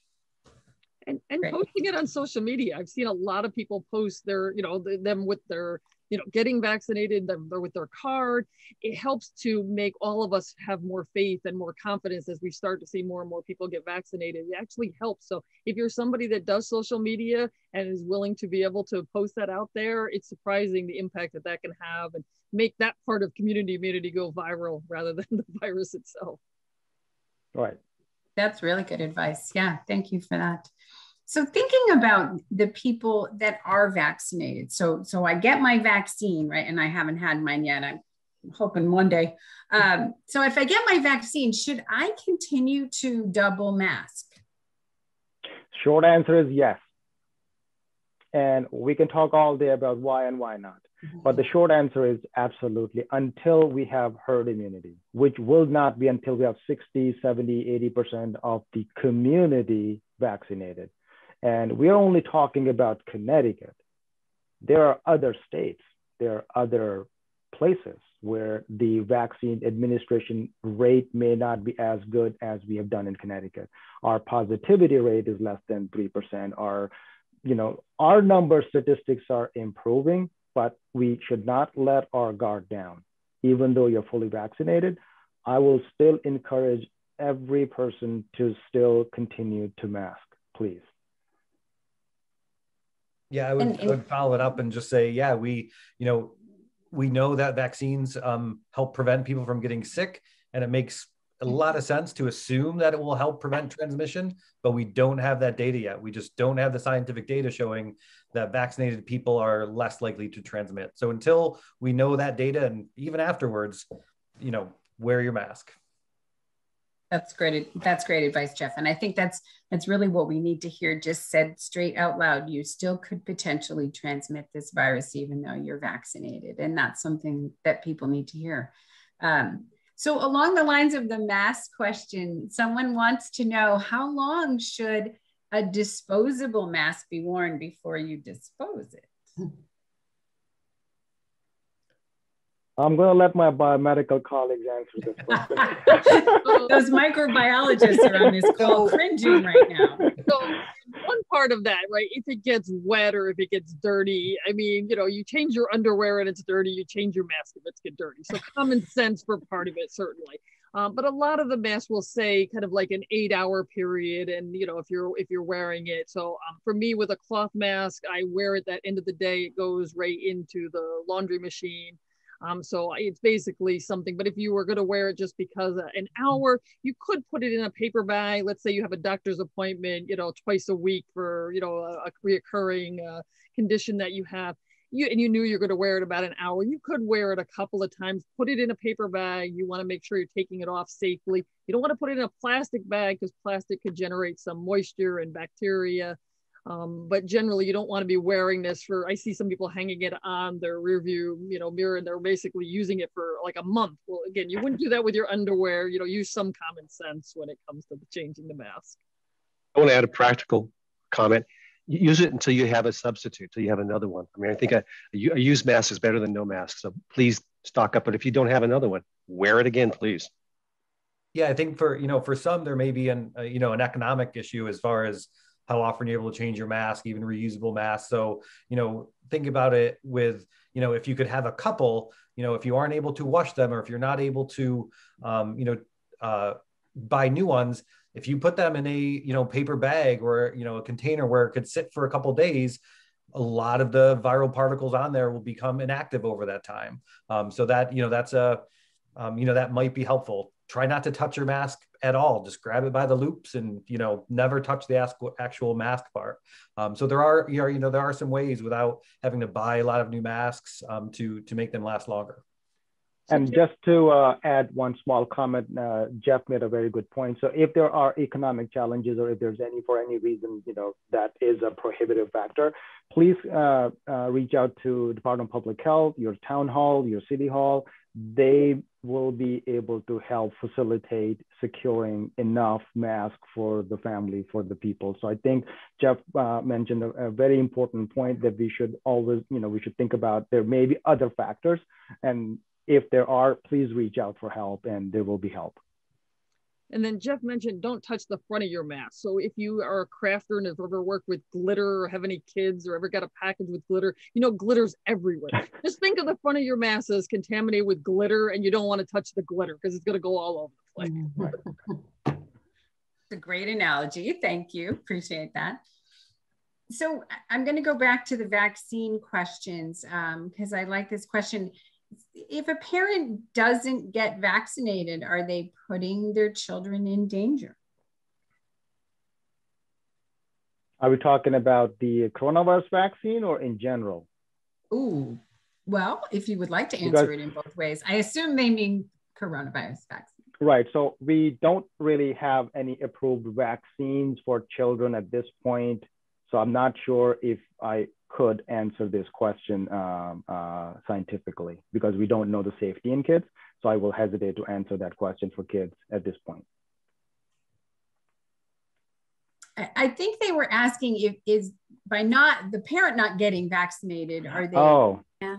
And, and posting it on social media. I've seen a lot of people post their you know them with their you know, getting vaccinated, they're with their card. It helps to make all of us have more faith and more confidence as we start to see more and more people get vaccinated. It actually helps. So if you're somebody that does social media and is willing to be able to post that out there, it's surprising the impact that that can have and make that part of community immunity go viral rather than <laughs> the virus itself. Right. That's really good advice. Yeah, thank you for that. So thinking about the people that are vaccinated. So so I get my vaccine, right? And I haven't had mine yet. I'm hoping one day. Um, so if I get my vaccine, should I continue to double mask? Short answer is yes. And we can talk all day about why and why not. Mm-hmm. But the short answer is absolutely until we have herd immunity, which will not be until we have 60, 70, 80% of the community vaccinated. And we're only talking about Connecticut. There are other states, there are other places where the vaccine administration rate may not be as good as we have done in Connecticut. Our positivity rate is less than 3%. Our, you know, our number statistics are improving, but we should not let our guard down. Even though you're fully vaccinated, I will still encourage every person to still continue to mask, please. Yeah, I would, and, and, I would follow it up and just say, yeah, we, you know, we know that vaccines um, help prevent people from getting sick, and it makes a lot of sense to assume that it will help prevent transmission, but we don't have that data yet. We just don't have the scientific data showing that vaccinated people are less likely to transmit. So until we know that data, and even afterwards, you know, wear your mask. That's great. That's great advice, Jeff. And I think that's that's really what we need to hear just said straight out loud. You still could potentially transmit this virus even though you're vaccinated. And that's something that people need to hear. Um, so along the lines of the mask question, someone wants to know how long should a disposable mask be worn before you dispose it? I'm going to let my biomedical colleagues answer this question. <laughs> Those microbiologists are on this call cringing right now. So, one part of that, right? If it gets wet or if it gets dirty, I mean, you know, you change your underwear and it's dirty, you change your mask if it's get dirty. So, common sense for part of it, certainly. Um, but a lot of the masks will say kind of like an eight hour period and you know if you're if you're wearing it so um, for me with a cloth mask i wear it that end of the day it goes right into the laundry machine um, so it's basically something, but if you were going to wear it just because an hour, you could put it in a paper bag. Let's say you have a doctor's appointment, you know, twice a week for, you know, a, a reoccurring uh, condition that you have. you and you knew you're going to wear it about an hour, you could wear it a couple of times. Put it in a paper bag. You want to make sure you're taking it off safely. You don't want to put it in a plastic bag because plastic could generate some moisture and bacteria. Um, but generally, you don't want to be wearing this for. I see some people hanging it on their rear view, you know, mirror, and they're basically using it for like a month. Well, again, you wouldn't do that with your underwear. You know, use some common sense when it comes to changing the mask. I want to add a practical comment. Use it until you have a substitute, until you have another one. I mean, I think a, a used mask is better than no mask. So please stock up. But if you don't have another one, wear it again, please. Yeah, I think for you know for some there may be an uh, you know an economic issue as far as how often you're able to change your mask, even reusable masks. So, you know, think about it with, you know, if you could have a couple, you know, if you aren't able to wash them or if you're not able to, um, you know, uh, buy new ones, if you put them in a, you know, paper bag or, you know, a container where it could sit for a couple days, a lot of the viral particles on there will become inactive over that time. Um, so that, you know, that's a, um, you know, that might be helpful try not to touch your mask at all just grab it by the loops and you know never touch the actual mask part um, so there are you know, you know there are some ways without having to buy a lot of new masks um, to to make them last longer and just to uh, add one small comment, uh, Jeff made a very good point. So if there are economic challenges or if there's any, for any reason, you know, that is a prohibitive factor, please uh, uh reach out to the Department of Public Health, your town hall, your city hall. They will be able to help facilitate securing enough masks for the family, for the people. So I think Jeff uh, mentioned a, a, very important point that we should always, you know, we should think about there may be other factors. And if there are, please reach out for help and there will be help. And then Jeff mentioned don't touch the front of your mask. So if you are a crafter and have ever worked with glitter or have any kids or ever got a package with glitter, you know, glitter's everywhere. <laughs> Just think of the front of your mask as contaminated with glitter and you don't want to touch the glitter because it's going to go all over the place. It's a great analogy. Thank you. Appreciate that. So I'm going to go back to the vaccine questions because um, I like this question if a parent doesn't get vaccinated, are they putting their children in danger? Are we talking about the coronavirus vaccine or in general? Ooh, well, if you would like to answer because, it in both ways, I assume they mean coronavirus vaccine. Right. So we don't really have any approved vaccines for children at this point. So I'm not sure if I could answer this question um, uh, scientifically because we don't know the safety in kids. So I will hesitate to answer that question for kids at this point. I think they were asking if is by not the parent not getting vaccinated, are they? Oh, yeah.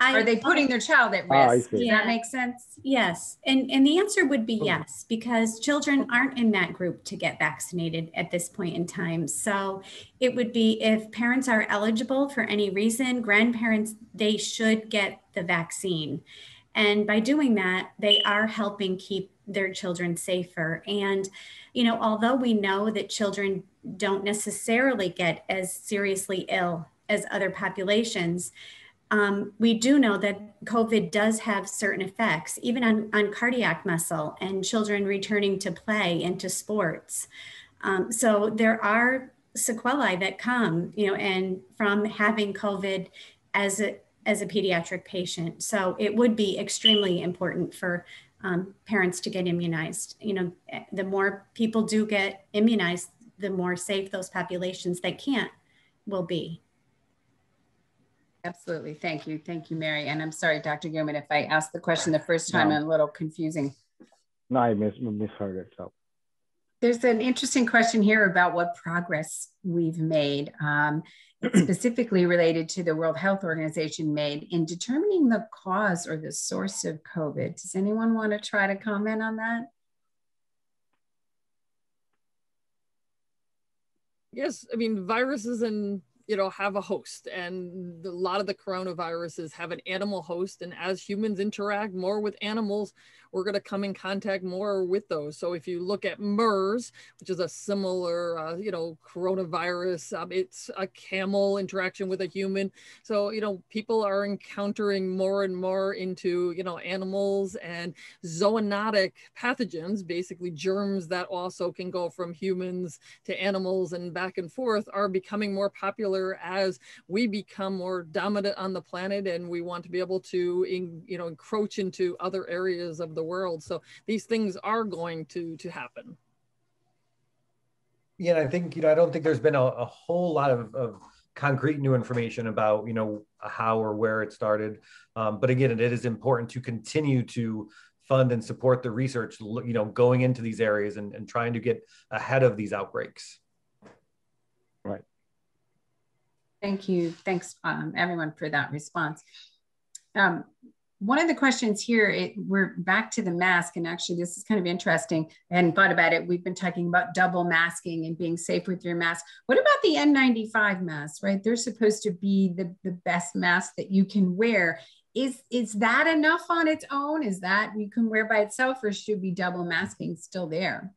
I, are they putting their child at oh, risk? Oh, Does yeah. that make sense? Yes. And, and the answer would be yes, because children aren't in that group to get vaccinated at this point in time. So it would be if parents are eligible for any reason, grandparents, they should get the vaccine. And by doing that, they are helping keep their children safer. And, you know, although we know that children don't necessarily get as seriously ill as other populations, um, we do know that COVID does have certain effects, even on, on cardiac muscle and children returning to play and to sports. Um, so there are sequelae that come, you know, and from having COVID as a as a pediatric patient. So it would be extremely important for um, parents to get immunized. You know, the more people do get immunized, the more safe those populations that can't will be. Absolutely. Thank you. Thank you, Mary. And I'm sorry, Dr. Ghumman, if I asked the question the first time, no. I'm a little confusing. No, I mis misheard it. So. There's an interesting question here about what progress we've made, um, <clears throat> specifically related to the World Health Organization made in determining the cause or the source of COVID. Does anyone want to try to comment on that? Yes, I mean, viruses and you know have a host and a lot of the coronaviruses have an animal host and as humans interact more with animals we're going to come in contact more with those. So if you look at mers which is a similar uh, you know coronavirus um, it's a camel interaction with a human. So you know people are encountering more and more into you know animals and zoonotic pathogens basically germs that also can go from humans to animals and back and forth are becoming more popular together as we become more dominant on the planet and we want to be able to in, you know encroach into other areas of the world. So these things are going to to happen. Yeah i think you know i don't think there's been a, a whole lot of, of concrete new information about you know how or where it started. Um, but again it is important to continue to fund and support the research you know going into these areas and, and trying to get ahead of these outbreaks right thank you thanks um, everyone for that response um, one of the questions here, it, we're back to the mask, and actually, this is kind of interesting. I hadn't thought about it. We've been talking about double masking and being safe with your mask. What about the N95 masks, right? They're supposed to be the, the best mask that you can wear. Is, is that enough on its own? Is that you can wear by itself, or should be double masking still there?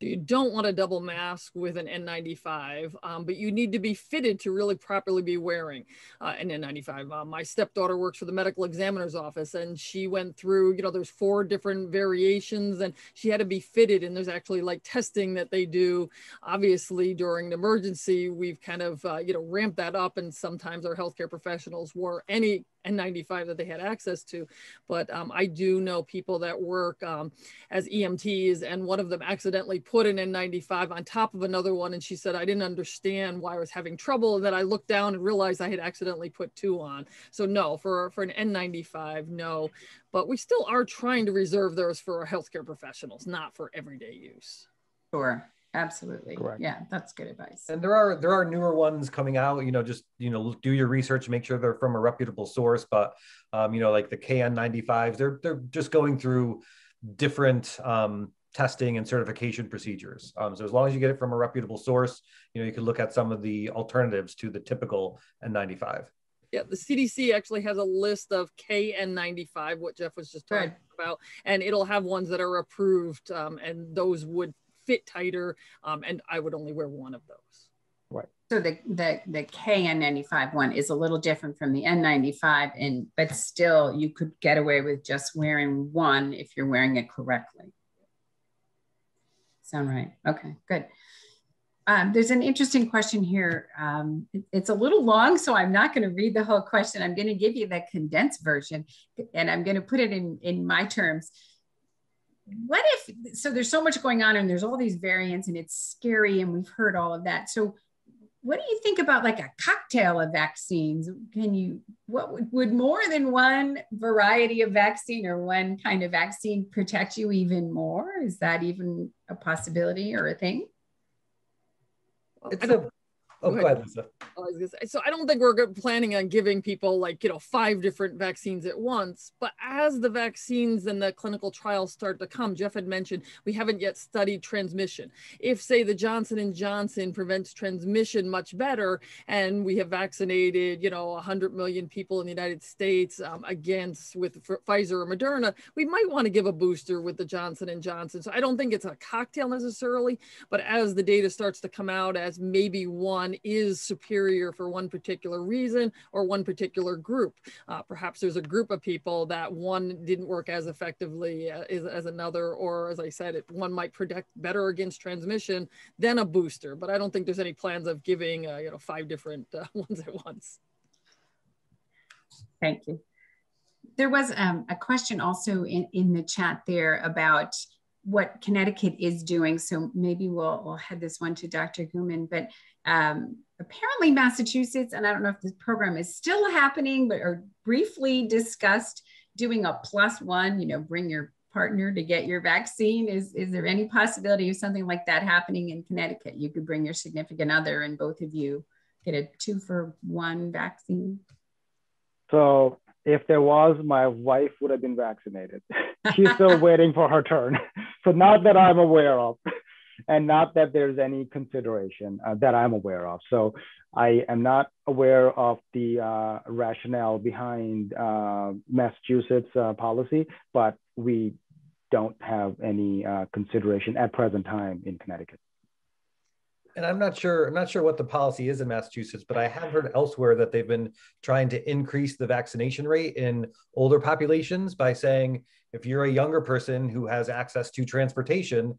You don't want a double mask with an N95, um, but you need to be fitted to really properly be wearing uh, an N95. Uh, my stepdaughter works for the medical examiner's office and she went through, you know, there's four different variations and she had to be fitted and there's actually like testing that they do. Obviously during an emergency, we've kind of, uh, you know, ramped that up and sometimes our healthcare professionals wore any N95 that they had access to. But um, I do know people that work um, as EMTs, and one of them accidentally put an N95 on top of another one. And she said, I didn't understand why I was having trouble. And then I looked down and realized I had accidentally put two on. So, no, for, for an N95, no. But we still are trying to reserve those for our healthcare professionals, not for everyday use. Sure absolutely. Correct. yeah that's good advice. And there are there are newer ones coming out you know just you know do your research make sure they're from a reputable source but um, you know like the kn95s they're they're just going through different um, testing and certification procedures. Um, so as long as you get it from a reputable source you know you can look at some of the alternatives to the typical n95 yeah, the CDC actually has a list of KN95, what Jeff was just talking about, and it'll have ones that are approved, um, and those would fit tighter. Um, and I would only wear one of those. Right. So the the the KN95 one is a little different from the N95, and but still you could get away with just wearing one if you're wearing it correctly. Sound right? Okay, good. Um, there's an interesting question here. Um, it, it's a little long, so I'm not going to read the whole question. I'm going to give you the condensed version, and I'm going to put it in in my terms what if so there's so much going on and there's all these variants and it's scary and we've heard all of that. So what do you think about like a cocktail of vaccines? Can you what would, would more than one variety of vaccine or one kind of vaccine protect you even more? Is that even a possibility or a thing? It's a Oh, go ahead, Lisa. So I don't think we're planning on giving people like, you know, five different vaccines at once. But as the vaccines and the clinical trials start to come, Jeff had mentioned we haven't yet studied transmission. If, say, the Johnson and Johnson prevents transmission much better, and we have vaccinated, you know, 100 million people in the United States um, against with Pfizer or Moderna, we might want to give a booster with the Johnson and Johnson. So I don't think it's a cocktail necessarily, but as the data starts to come out as maybe one one is superior for one particular reason or one particular group. Uh, perhaps there's a group of people that one didn't work as effectively uh, as, as another, or as I said, it, one might protect better against transmission than a booster. But I don't think there's any plans of giving uh, you know five different uh, <laughs> ones at once. Thank you. There was um, a question also in, in the chat there about what Connecticut is doing. So maybe we'll, we'll head this one to Dr. Ghumman, but um, apparently Massachusetts, and I don't know if this program is still happening, but or briefly discussed doing a plus one, you know, bring your partner to get your vaccine. Is, is there any possibility of something like that happening in Connecticut? You could bring your significant other and both of you get a two for one vaccine. So if there was, my wife would have been vaccinated. <laughs> She's still waiting for her turn. So not that I'm aware of <laughs> and not that there's any consideration uh, that I'm aware of. So I am not aware of the uh, rationale behind uh, Massachusetts uh, policy, but we don't have any uh, consideration at present time in Connecticut. And I'm not sure. I'm not sure what the policy is in Massachusetts, but I have heard elsewhere that they've been trying to increase the vaccination rate in older populations by saying if you're a younger person who has access to transportation,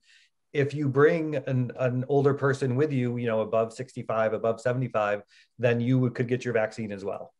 if you bring an, an older person with you, you know, above 65, above 75, then you could get your vaccine as well.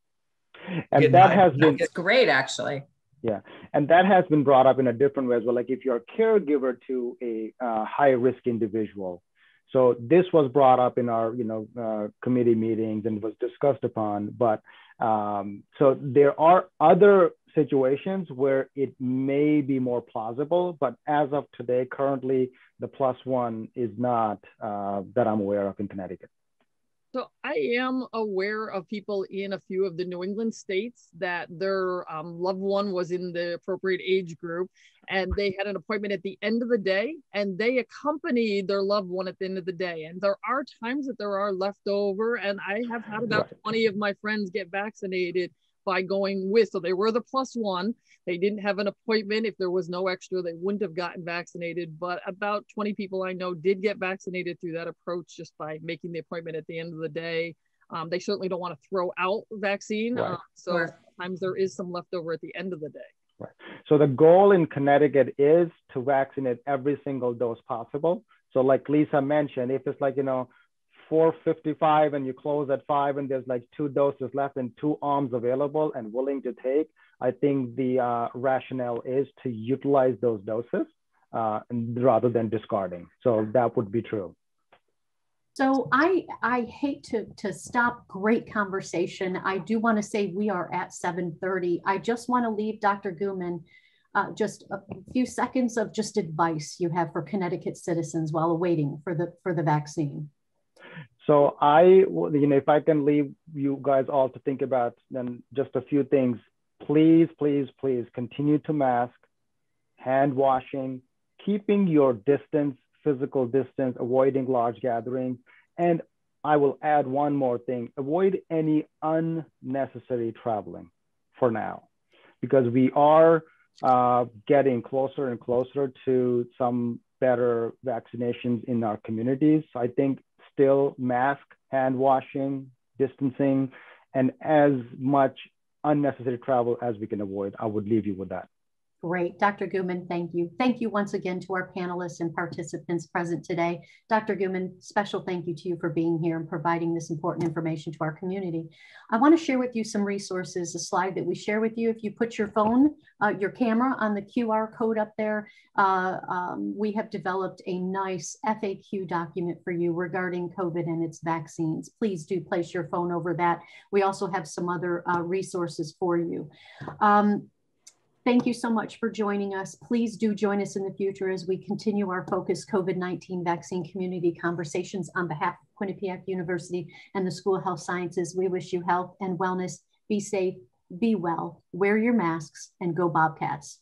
And get that has been great, actually. Yeah, and that has been brought up in a different way as well. Like if you're a caregiver to a uh, high risk individual, so this was brought up in our, you know, uh, committee meetings and was discussed upon. But um, so there are other situations where it may be more plausible, but as of today, currently the plus one is not uh, that I'm aware of in Connecticut. So I am aware of people in a few of the New England states that their um, loved one was in the appropriate age group and they had an appointment at the end of the day and they accompanied their loved one at the end of the day. And there are times that there are leftover and I have had about 20 of my friends get vaccinated by going with. So they were the plus one. They didn't have an appointment. If there was no extra, they wouldn't have gotten vaccinated. But about 20 people I know did get vaccinated through that approach just by making the appointment at the end of the day. Um, they certainly don't want to throw out vaccine. Right. Uh, so right. sometimes there is some leftover at the end of the day. Right. So the goal in Connecticut is to vaccinate every single dose possible. So like Lisa mentioned, if it's like, you know, 455 and you close at five and there's like two doses left and two arms available and willing to take, I think the uh, rationale is to utilize those doses uh, rather than discarding. So that would be true. So I I hate to to stop great conversation. I do want to say we are at 7:30. I just want to leave Dr. Ghumman uh, just a few seconds of just advice you have for Connecticut citizens while awaiting for the for the vaccine. So I, you know, if I can leave you guys all to think about then just a few things, please, please, please continue to mask, hand washing, keeping your distance, physical distance, avoiding large gatherings. And I will add one more thing, avoid any unnecessary traveling for now, because we are uh, getting closer and closer to some better vaccinations in our communities. So I think still mask, hand washing, distancing, and as much unnecessary travel as we can avoid. I would leave you with that. Great. Dr. Ghumman, thank you. Thank you once again to our panelists and participants present today. Dr. Ghumman, special thank you to you for being here and providing this important information to our community. I want to share with you some resources, a slide that we share with you. If you put your phone, uh, your camera on the QR code up there, uh, um, we have developed a nice FAQ document for you regarding COVID and its vaccines. Please do place your phone over that. We also have some other uh, resources for you. Um, Thank you so much for joining us. Please do join us in the future as we continue our focus COVID-19 vaccine community conversations on behalf of Quinnipiac University and the School of Health Sciences. We wish you health and wellness. Be safe, be well, wear your masks, and go Bobcats.